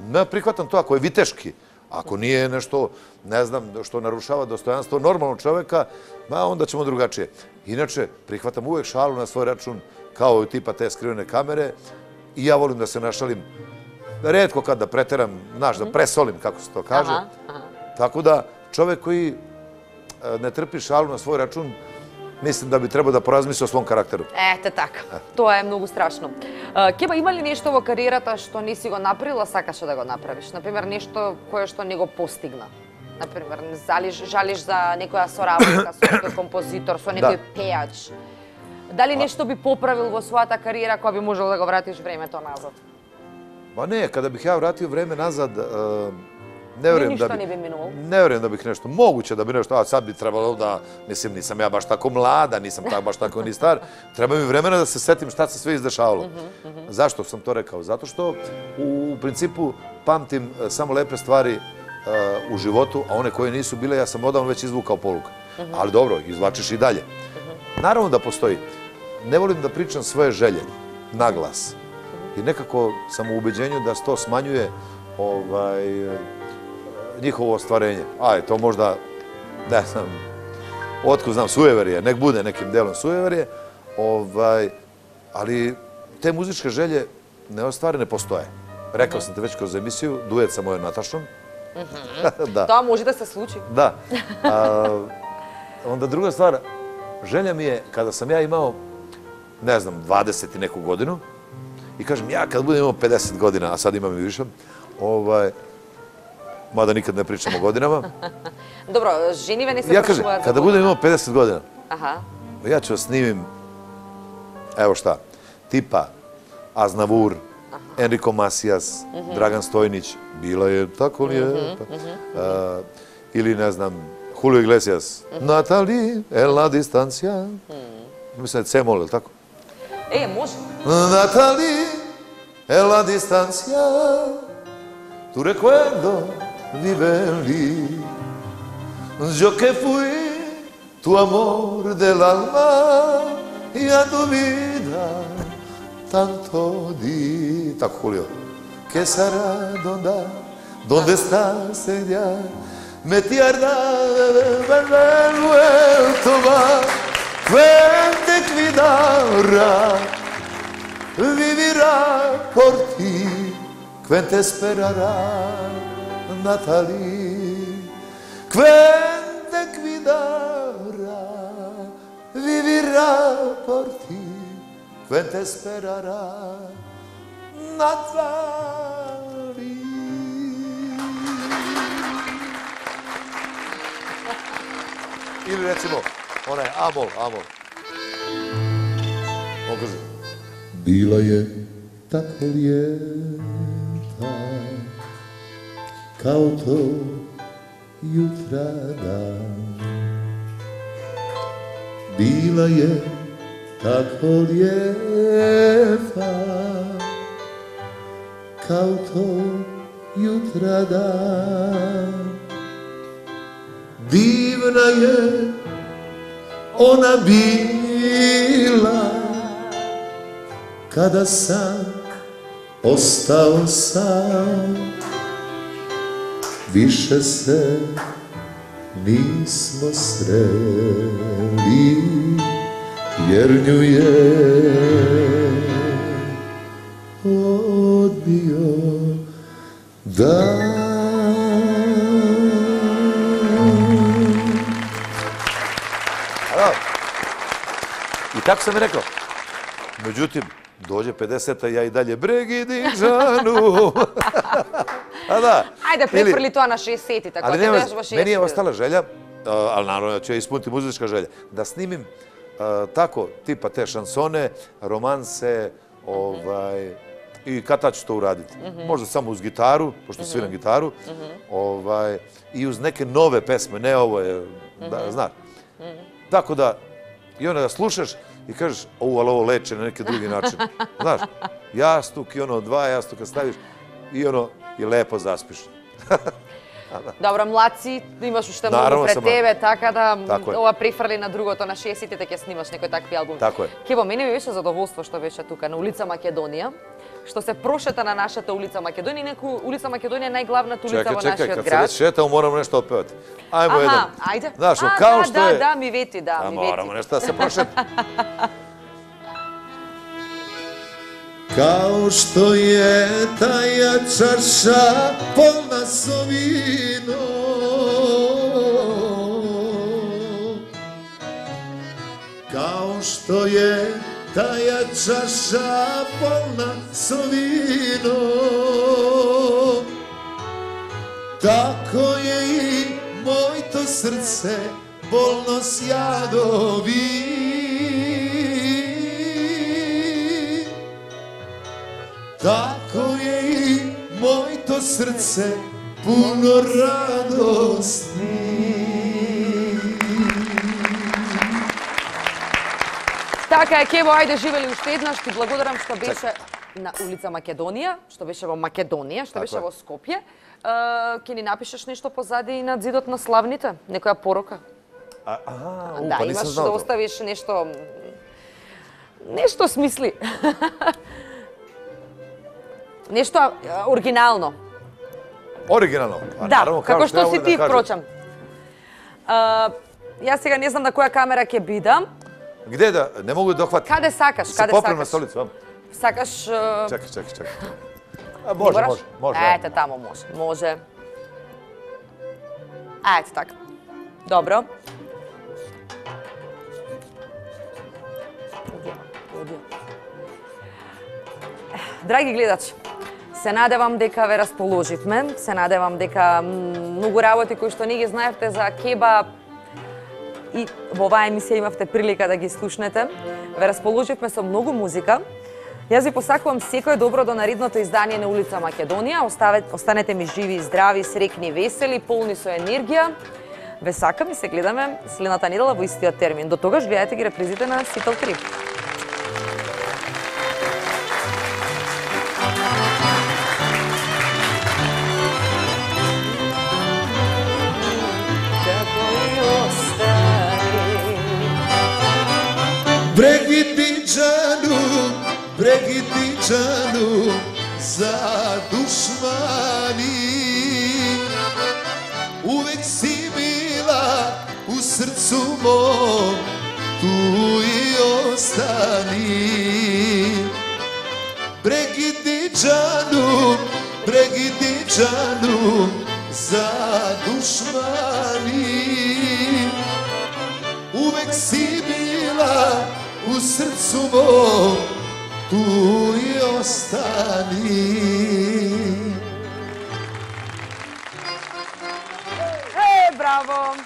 ne prihvatam to ako je viteški. Ako nije nešto, ne znam, što narušava dostojanstvo normalnog čovjeka, ma onda ćemo drugačije. Inače, prihvatam uvek šalu na svoj račun, kao i tipa te skrivene kamere, i ja volim da se našalim redko kad da preteram, znaš, da presolim, kako se to kaže. Aha, aha. Tako da, čovjek koji e, ne trpi šalu na svoj račun, mislim da bi trebao da porazmisli o svom karakteru. Ете така. Тоа е многу страшно. Кеба, има ли нешто во кариерата што не си го направила, сакаше да го направиш? Например, нешто кое што не го постигна? Например, не залиш, жалиш за некоја соработка со некој композитор, со некој пејач. Дали нешто би поправил во својата кариера која би можел да го вратиш времето назад? Ne, kada bih ja vratio vreme nazad, e, ne vjerujem da bi... ne bi minulalo? Ne vjerujem da bih nešto, moguće da bi nešto, a sad bi trebalo da, mislim, nisam ja baš tako mlada, nisam tako baš tako ni star, treba mi vremena da se setim šta se sve izdešavalo. Zašto sam to rekao? Zato što u principu pamtim e, samo lepe stvari e, u životu, a one koje nisu bile, ja sam odavno već izvukao poluk. Ali dobro, izvlačiš i dalje. Naravno da postoji. Ne volim da pričam svoje želje, naglas. I nekako sam u ubeđenju da se to smanjuje ovaj, njihovo ostvarenje. Aj, to možda, ne znam, otkud znam, sujeverije, nek bude nekim delom sujeverije, ovaj, ali te muzičke želje ne ne postoje. Rekao sam te već kroz emisiju, duet sa mojom Natašom. Mhm. Da. To može da se sluči. Da. Onda druga stvar, želja mi je, kada sam ja imao, ne znam, 20 i neku godinu, i kažem, ja kad budem imao 50 godina, a sad imam i više, ovaj, mada nikad ne pričamo o godinama. Dobro, ženive nisam... Ja kažem, kada budem imao 50 godina, ja ću vas snimim, evo šta, tipa Aznavur, Enrico Masijas, mhm. Dragan Stojnić, bila je, tako li je, mhm, pa, mhm. ili ne znam, Julio Iglesias, Natali, en la distancia, hmm. mislim da je C-mol, ili tako? E, može. Natali, en la distancia, tu recuerdo, vive en mí. Yo que fui tu amor del alma y a tu vida tanto di. Tako, Julio. ¿Qué será? ¿Dónde? ¿Dónde estás ella? Me tierra de vuelto más. Fuente cuidará vivirá por ti, quien te esperará, Natalie, Quente te cuidará, vivirá por ti, quien esperará, Natalie. Ili recimo, onaj Amol, Amol. On Bila je tako lijepa, kao to jutra dan. Bila je tako lijepa, kao to jutra dan. Divna je ona bila, kada sam ostao sam, više se nismo sreli, jer nju je odbio dan. Bravo. I tako sam i rekao. Međutim, dođe 50-a ja i dalje bregi dižanu. A da ajde, priprli to na 60-ti, tako ti nešmo 60-ti. Meni je ostala želja, eh, ali naravno ću ja ispuniti muzička želja, da snimim eh, tako, tipa te šansone, romanse, ovaj... I kada ću to uraditi? Mhm. Možda samo uz gitaru, pošto mhm. sviram gitaru. Mhm. Ovaj, I uz neke nove pesme, ne ovo je, znaš. Tako da, i onda ga slušaš i kažeš, ovo, ali ovo leče na neki drugi način. Znaš, jastuk i ono dva jastuka staviš i ono, i lepo zaspiš. Добро, младци, имаш уште многу пред тебе, така да Тако е. ова префрли на другото на 60-те ќе снимаш некои такви албуми. Тако е. Кево, мене ми беше задоволство што беше тука на улица Македонија, што се прошета на нашата улица Македонија, инаку улица Македонија е најглавната улица Čekaj, во čekaj, нашиот kad se град. već šetamo, moramo nešto otpevati. Ajmo Аха, jedan. ајде. Znaš, а, да, što да, je... да, ми вети, да, A ми вети. nešto da se prošeta. Kao što je taja čaša polna sovinom Kao što je taja čaša polna sovinom Tako je i moj to srce bolno sjadovi Tako je i moj to srce puno radosti Така е, Кево, ајде живели уште еднаш, ти благодарам што беше на улица Македонија, што беше во Македонија, што Така беше во Скопје. Е, Ќе ни напишеш нешто позади и над зидот на славните, некоја порока. Да, имаш да оставиш нешто нешто смисли. Нешто оригинално. Оригинално? А, да, наравно, како што си да ти, да впрочем. А, јас сега не знам на која камера ќе бидам. Где да? Не могу да дохватам. Каде сакаш? Каде сакаш? Се на столица. Сакаш... Чекай, чекай, чекай. А, може, може, може, може. Ете, тамо може. Може. Ете така. Добро. Драги гледачи, Се надевам дека ве расположивме, се надевам дека многу работи кои што не ги знаевте за Кеба и во оваа емисија имавте прилика да ги слушнете. Ве расположивме со многу музика. Јас ви посакувам секој добро до наредното издание на улица Македонија. Оставете, останете ми живи здрави, срекни, весели, полни со енергија. Ве сакам и се гледаме следната недела во истиот термин. До тогаш гледате ги репризите на Сител 3. Bregi ti džanu, bregi džanu za dušmani. Uvijek si bila u srcu mom, tu i ostani. Bregi ti džanu, bregi džanu za dušmani. Uvijek si bila u srcu mom, tu i ostani u srcu mom tu i ostani. Hej, bravo!